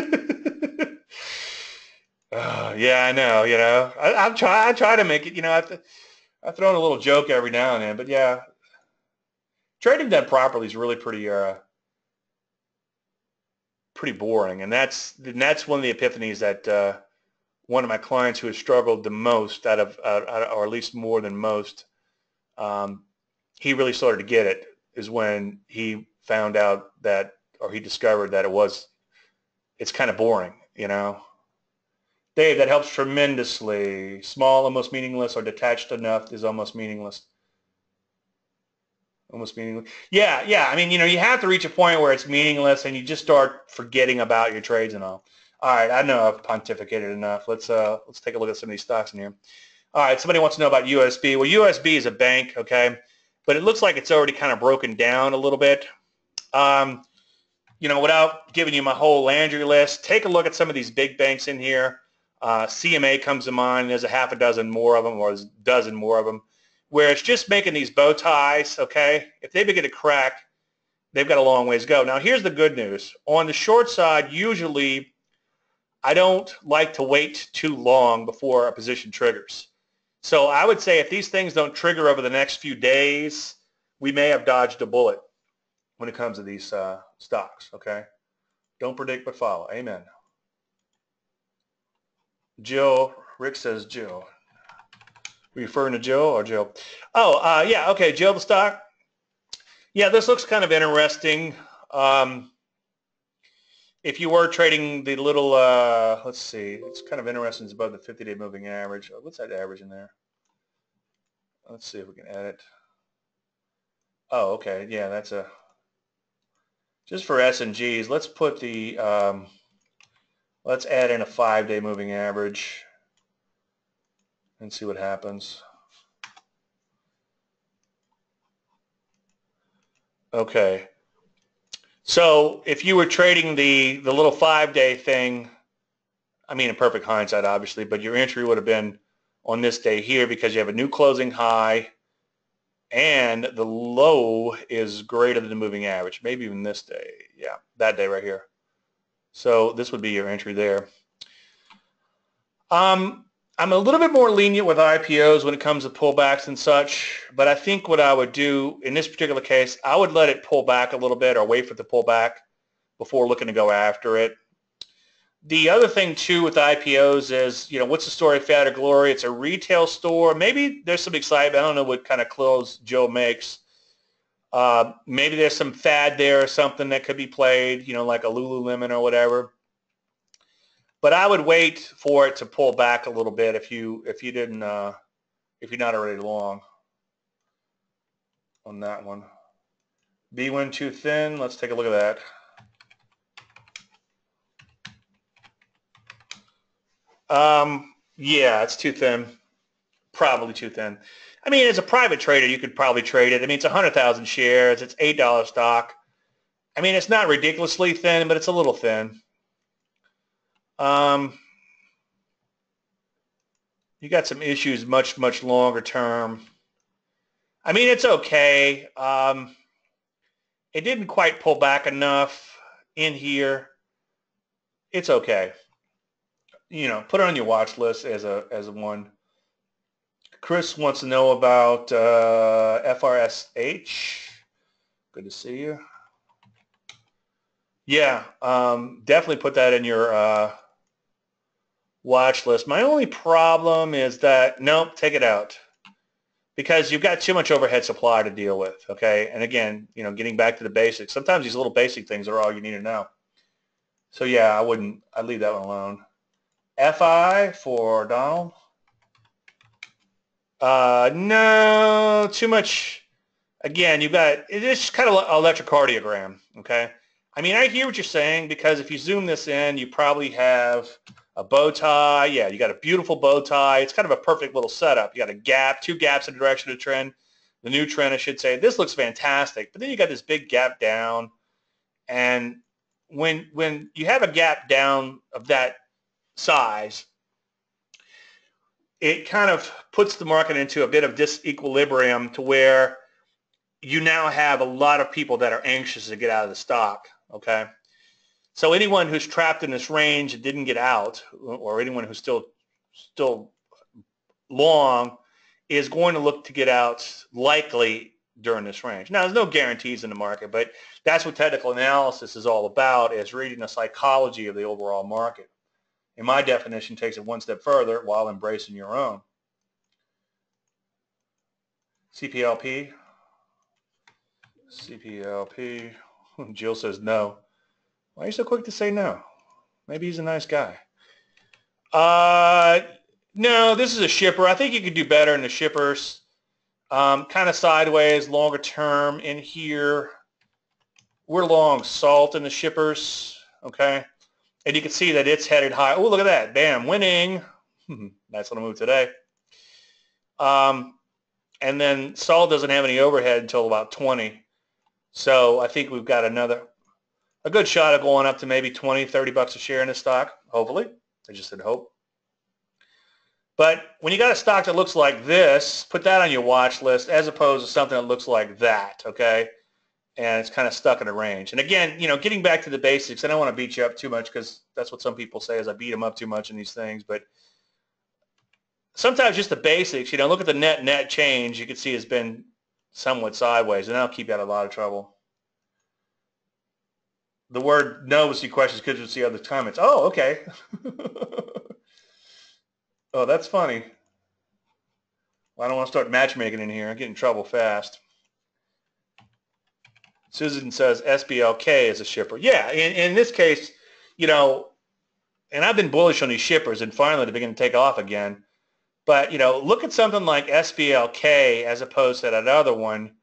uh, yeah, I know. You know, I, I'm try I try to make it. You know, I, th- I throw in a little joke every now and then, but yeah, trading done properly is really pretty uh, pretty boring, and that's and that's one of the epiphanies that uh, one of my clients who has struggled the most out of, out, or at least more than most, um, he really started to get it is when he found out that, or he discovered that it was, it's kind of boring, you know. Dave, that helps tremendously. Small, almost meaningless, or detached enough is almost meaningless. Almost meaningless. Yeah, yeah. I mean, you know, you have to reach a point where it's meaningless and you just start forgetting about your trades and all. All right, I know I've pontificated enough. Let's uh, let's take a look at some of these stocks in here. All right, somebody wants to know about USB. Well, USB is a bank, okay, but it looks like it's already kind of broken down a little bit. Um, you know, without giving you my whole Landry list, take a look at some of these big banks in here. Uh, CMA comes to mind. There's a half a dozen more of them, or a dozen more of them, where it's just making these bow ties. Okay, if they begin to crack, they've got a long ways to go. Now, here's the good news. On the short side, usually I don't like to wait too long before a position triggers. So I would say if these things don't trigger over the next few days, we may have dodged a bullet when it comes to these uh, stocks, okay? Don't predict but follow. Amen. Jill, Rick says Jill. Referring to Joe or Joe? Oh, uh, yeah, okay, the stock. Yeah, this looks kind of interesting. Um, if you were trading the little, uh, let's see, it's kind of interesting. It's above the 50-day moving average. Uh, what's that average in there? Let's see if we can add it. Oh, okay. Yeah, that's a, just for S and Gs, let's put the, um, let's add in a five-day moving average and see what happens. Okay. So if you were trading the, the little five-day thing, I mean in perfect hindsight, obviously, but your entry would have been on this day here because you have a new closing high and the low is greater than the moving average, maybe even this day. Yeah, that day right here. So this would be your entry there. Um, I'm a little bit more lenient with IPOs when it comes to pullbacks and such, but I think what I would do in this particular case, I would let it pull back a little bit or wait for the pullback before looking to go after it. The other thing too with IPOs is, you know, what's the story of Fad or Glory? It's a retail store. Maybe there's some excitement. I don't know what kind of clothes Joe makes. Uh, maybe there's some fad there or something that could be played, you know, like a Lululemon or whatever but I would wait for it to pull back a little bit if you if you didn't uh, if you're not already long on that one. B1 too thin. Let's take a look at that. Um, yeah, it's too thin. Probably too thin. I mean, as a private trader, you could probably trade it. I mean, it's 100,000 shares. It's $8 stock. I mean, it's not ridiculously thin, but it's a little thin. Um, you got some issues much, much longer term. I mean, it's okay. Um, it didn't quite pull back enough in here. It's okay. You know, put it on your watch list as a as a one. Chris wants to know about uh, FRSH. Good to see you. Yeah, um, definitely put that in your uh, watch list. My only problem is that, nope, take it out because you've got too much overhead supply to deal with, okay? And again, you know, getting back to the basics, sometimes these little basic things are all you need to know. So yeah, I wouldn't, I'd leave that one alone. FI for Donald. Uh, no, too much. Again, you've got, it's kind of an electrocardiogram, okay? I mean, I hear what you're saying because if you zoom this in, you probably have a bow tie. Yeah, you got a beautiful bow tie. It's kind of a perfect little setup. You got a gap, two gaps in the direction of the trend. The new trend, I should say. This looks fantastic. But then you got this big gap down. And when when you have a gap down of that size, it kind of puts the market into a bit of disequilibrium to where you now have a lot of people that are anxious to get out of the stock, okay? So anyone who's trapped in this range and didn't get out, or anyone who's still still long, is going to look to get out likely during this range. Now, there's no guarantees in the market, but that's what technical analysis is all about, is reading the psychology of the overall market. And my definition takes it one step further while embracing your own. CPLP. CPLP. Jill says no. Why are you so quick to say no? Maybe he's a nice guy. Uh, no, this is a shipper. I think you could do better in the shippers. Um, kind of sideways, longer term in here. We're long salt in the shippers, okay? And you can see that it's headed high. Oh, look at that. Bam, winning. nice little move today. Um, and then salt doesn't have any overhead until about 20. So I think we've got another, a good shot of going up to maybe 20, 30 bucks a share in this stock, hopefully. I just said hope. But when you got a stock that looks like this, put that on your watch list as opposed to something that looks like that, okay? And it's kind of stuck in a range. And again, you know, getting back to the basics, I don't want to beat you up too much because that's what some people say is I beat them up too much in these things. But sometimes just the basics, you know, look at the net net change you can see it's been somewhat sideways, and that'll keep you out of a lot of trouble. The word no was see questions because you see other comments. Oh, okay. Oh, that's funny. Well, I don't want to start matchmaking in here. I get in trouble fast. Susan says SBLK is a shipper. Yeah, in, in this case, you know, and I've been bullish on these shippers, and finally they're beginning to take off again. But, you know, look at something like SBLK as opposed to that other one.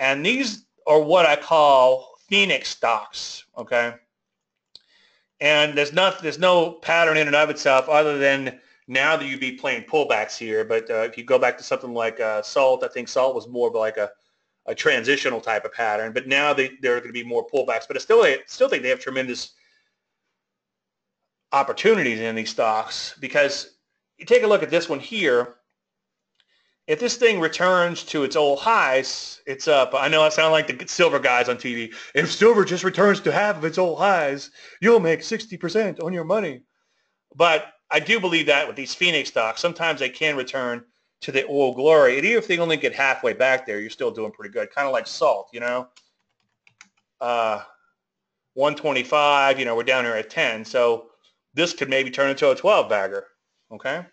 And these are what I call Phoenix stocks, okay? And there's not there's no pattern in and of itself other than now that you'd be playing pullbacks here, but uh, if you go back to something like uh, Salt, I think Salt was more of like a, a transitional type of pattern. But now they, there are going to be more pullbacks. But I still, I still think they have tremendous opportunities in these stocks because you take a look at this one here. If this thing returns to its old highs, it's up. I know I sound like the silver guys on TV. If silver just returns to half of its old highs, you'll make 60% on your money. But I do believe that with these Phoenix stocks, sometimes they can return to the old glory. And even if they only get halfway back there, you're still doing pretty good. Kind of like salt, you know. Uh, 125, you know, we're down here at 10. So this could maybe turn into a 12 bagger. Okay.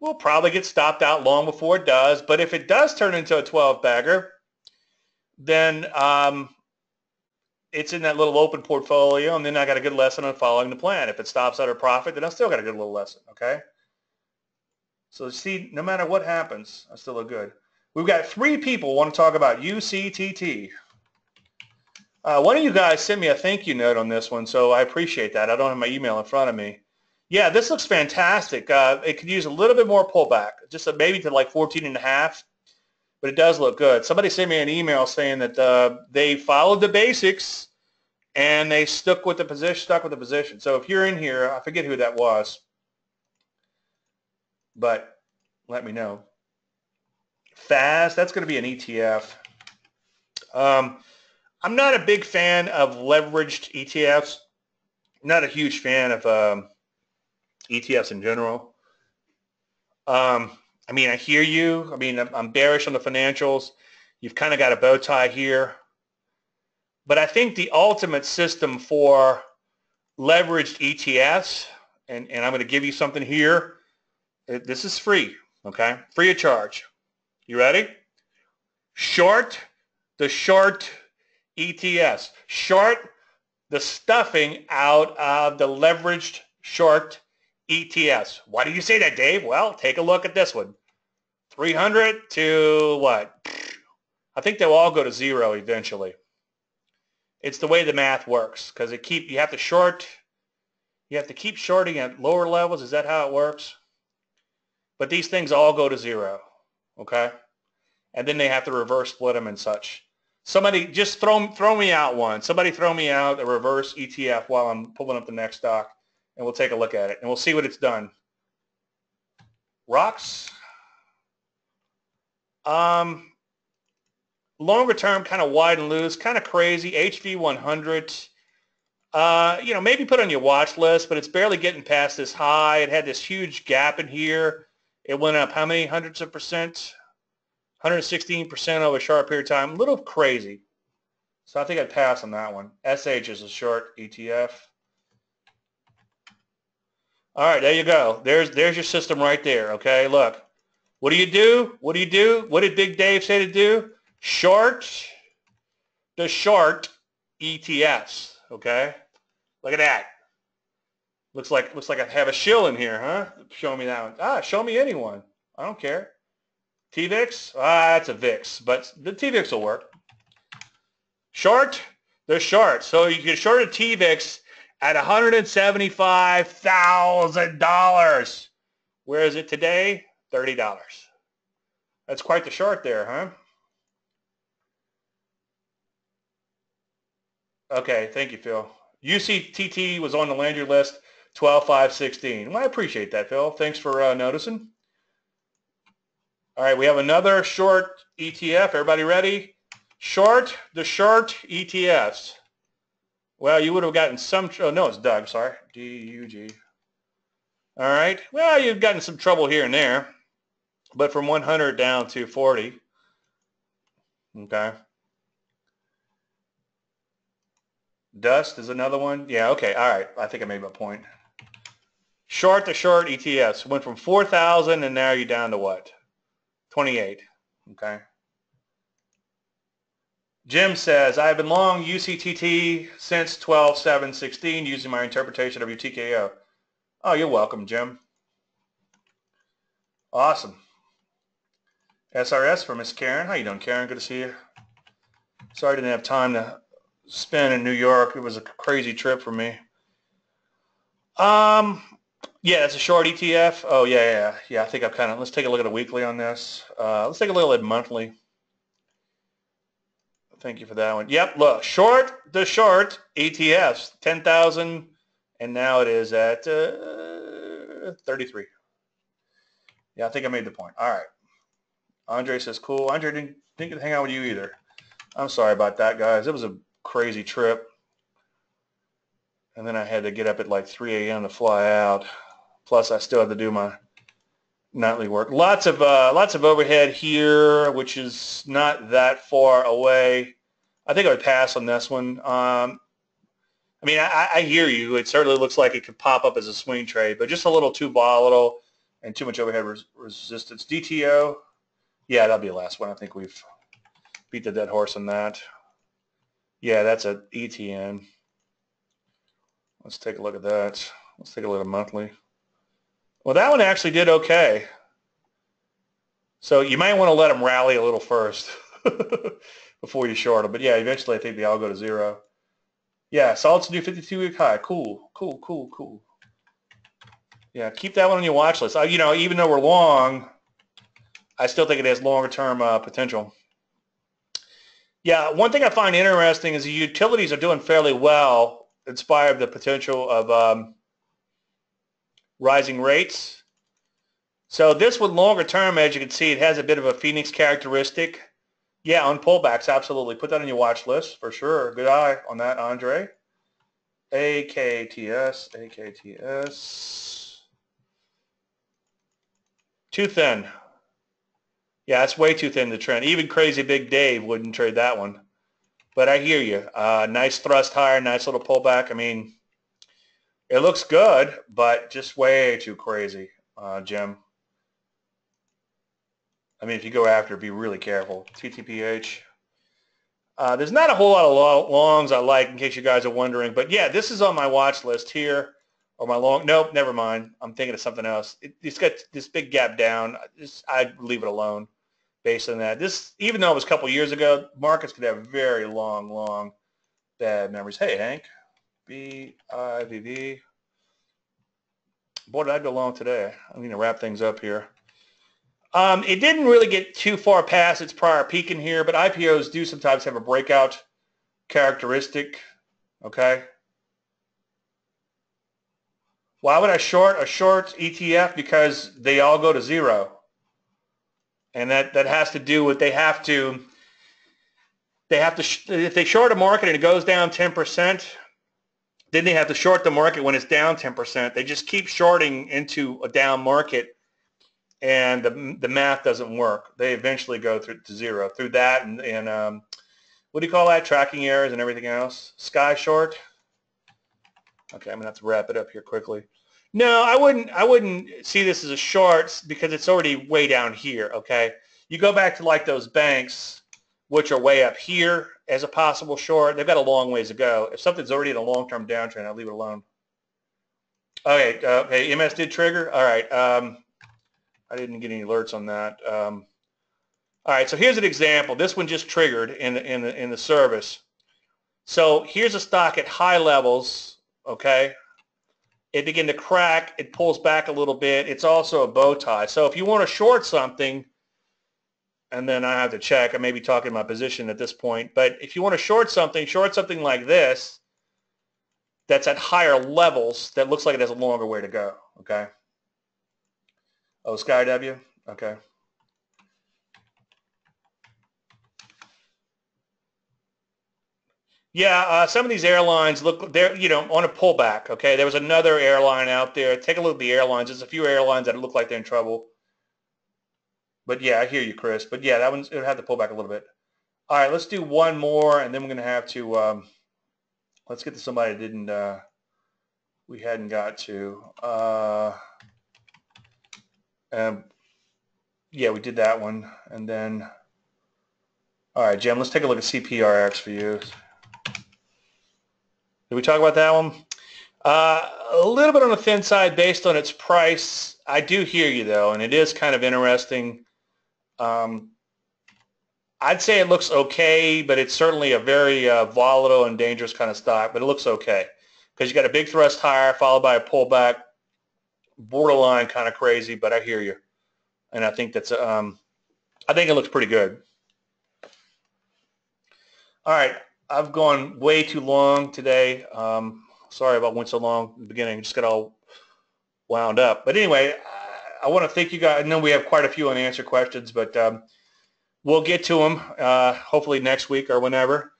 We'll probably get stopped out long before it does. But if it does turn into a 12 bagger, then um, it's in that little open portfolio, and then I got a good lesson on following the plan. If it stops at a profit, then I still got a good little lesson, okay? So see, no matter what happens, I still look good. We've got three people want to talk about UCTT. Uh, one of you guys sent me a thank you note on this one, so I appreciate that. I don't have my email in front of me. Yeah, this looks fantastic. Uh, it could use a little bit more pullback, just maybe to like 14 and a half but it does look good. Somebody sent me an email saying that uh, they followed the basics and they stuck with the position, stuck with the position. So if you're in here, I forget who that was, but let me know. Fast, that's going to be an ETF. Um, I'm not a big fan of leveraged ETFs. not a huge fan of um, ETFs in general. Um, I mean, I hear you. I mean, I'm bearish on the financials. You've kind of got a bow tie here. But I think the ultimate system for leveraged ETFs, and, and I'm going to give you something here. This is free, okay? Free of charge. You ready? Short the short ETFs. Short the stuffing out of the leveraged short ETFs. Why do you say that, Dave? Well, take a look at this one. 300 to what? I think they'll all go to zero eventually. It's the way the math works because it keep you have to short you have to keep shorting at lower levels. Is that how it works? But these things all go to zero, okay? And then they have to reverse split them and such. Somebody just throw throw me out one. Somebody throw me out a reverse ETF while I'm pulling up the next stock and we'll take a look at it and we'll see what it's done. Rocks. Um, longer term, kind of wide and loose, kind of crazy. HV100. Uh, you know, maybe put on your watch list, but it's barely getting past this high. It had this huge gap in here. It went up how many hundreds of percent? 116% over a short period of time. A little crazy. So I think I'd pass on that one. SH is a short ETF. All right, there you go. There's there's your system right there. Okay, look. What do you do? What do you do? What did Big Dave say to do? Short the short ETFs. Okay, look at that. Looks like looks like I have a shill in here, huh? Show me that one. Ah, show me anyone. I don't care. TVIX? Ah, that's a VIX, but the TVIX will work. Short? They're short. So you can short a TVIX at $175,000. Where is it today? $30. That's quite the short there, huh? Okay, thank you, Phil. UCTT was on the Landry list, 12.516. Well, I appreciate that, Phil. Thanks for uh, noticing. All right, we have another short ETF. Everybody ready? Short, the short ETFs. Well, you would have gotten some, oh, no, it's Doug, sorry. D-U-G. All right. Well, you've gotten some trouble here and there, but from 100 down to 40. Okay. Dust is another one. Yeah, okay. All right. I think I made my point. Short to short ETFs went from 4,000 and now you're down to what? 28. Okay. Jim says, I have been long UCTT since 12-7-16 using my interpretation of your TKO. Oh, you're welcome, Jim. Awesome. SRS for Miss Karen. How you doing, Karen? Good to see you. Sorry I didn't have time to spend in New York. It was a crazy trip for me. Um, yeah, it's a short ETF. Oh, yeah, yeah, yeah. I think I've kind of, let's take a look at a weekly on this. Uh, let's take a look at monthly. Thank you for that one. Yep, look, short, the short ETFs, 10,000, and now it is at uh, 33. Yeah, I think I made the point. All right. Andre says, cool. Andre didn't, didn't hang out with you either. I'm sorry about that, guys. It was a crazy trip. And then I had to get up at like 3 a.m. to fly out. Plus, I still had to do my nightly work. Lots of uh, lots of overhead here, which is not that far away. I think I would pass on this one. Um, I mean, I, I, hear you. It certainly looks like it could pop up as a swing trade, but just a little too volatile and too much overhead res resistance. DTO, yeah, that'll be the last one. I think we've beat the dead horse on that. Yeah, that's a ETN. Let's take a look at that. Let's take a look at monthly. Well, that one actually did okay. So you might want to let them rally a little first before you short them. But yeah, eventually I think they all go to zero. Yeah, solid to do 52-week high. Cool, cool, cool, cool. Yeah, keep that one on your watch list. Uh, you know, even though we're long, I still think it has longer-term uh, potential. Yeah, one thing I find interesting is the utilities are doing fairly well, inspired the potential of um, rising rates. So this one longer term, as you can see, it has a bit of a Phoenix characteristic. Yeah, on pullbacks, absolutely. Put that on your watch list for sure. Good eye on that, Andre. AKTS, AKTS. Too thin. Yeah, it's way too thin to trend. Even crazy big Dave wouldn't trade that one. But I hear you. Uh, nice thrust higher, nice little pullback. I mean, it looks good, but just way too crazy, uh, Jim. I mean, if you go after be really careful. TTPH. Uh, there's not a whole lot of longs I like, in case you guys are wondering. But yeah, this is on my watch list here, or my long. Nope, never mind. I'm thinking of something else. It, has got this big gap down. I'd leave it alone based on that. This, even though it was a couple years ago, markets could have very long, long bad memories. Hey, Hank. B-I-V-V. Boy, did I go long today. I'm going to wrap things up here. Um, it didn't really get too far past its prior peak in here, but IPOs do sometimes have a breakout characteristic. Okay. Why would I short a short ETF? Because they all go to zero. And that, that has to do with they have to, they have to, if they short a market and it goes down 10%, then they have to short the market when it's down 10%. They just keep shorting into a down market and the, the math doesn't work. They eventually go through to zero through that and, and um, what do you call that? Tracking errors and everything else. Sky short. Okay, I'm gonna have to wrap it up here quickly. No, I wouldn't. I wouldn't see this as a short because it's already way down here. Okay, you go back to like those banks, which are way up here as a possible short. They've got a long ways to go. If something's already in a long-term downtrend, I'll leave it alone. Okay, uh. MS did trigger. All right. Um, I didn't get any alerts on that. Um, all right, so here's an example. This one just triggered in the, in the, in the service. So here's a stock at high levels, okay? It began to crack. It pulls back a little bit. It's also a bow tie. So if you want to short something, and then I have to check. I may be talking my position at this point. But if you want to short something, short something like this that's at higher levels that looks like it has a longer way to go, okay? Oh, Sky W? Okay. Yeah, uh, some of these airlines look they're you know on a pullback. Okay, there was another airline out there. Take a look at the airlines. There's a few airlines that look like they're in trouble. But yeah, I hear you, Chris. But yeah, that one's it would have to pull back a little bit. All right, let's do one more, and then we're gonna have to um, let's get to somebody that didn't uh, we hadn't got to. Uh, um, yeah, we did that one, and then all right, Jim. Let's take a look at CPRX for you. Did we talk about that one? Uh, a little bit on the thin side based on its price. I do hear you though, and it is kind of interesting. Um, I'd say it looks okay, but it's certainly a very uh, volatile and dangerous kind of stock, but it looks okay because you got a big thrust higher followed by a pullback, borderline kind of crazy, but I hear you. And I think that's, um, I think it looks pretty good. All right, I've gone way too long today. Um, sorry about went so long in the beginning. Just got all wound up. But anyway, I want to thank you guys. I know we have quite a few unanswered questions, but um, we'll get to them uh, hopefully next week or whenever.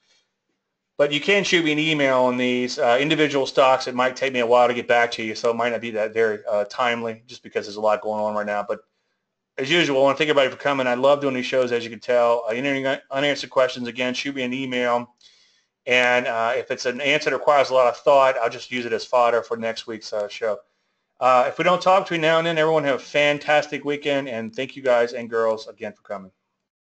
But you can shoot me an email on these uh, individual stocks. It might take me a while to get back to you, so it might not be that very uh, timely just because there's a lot going on right now. But as usual, I want to thank everybody for coming. I love doing these shows, as you can tell. Uh, any unanswered questions, again, shoot me an email. And uh, if it's an answer that requires a lot of thought, I'll just use it as fodder for next week's uh, show. Uh, if we don't talk between now and then, everyone have a fantastic weekend, and thank you guys and girls again for coming.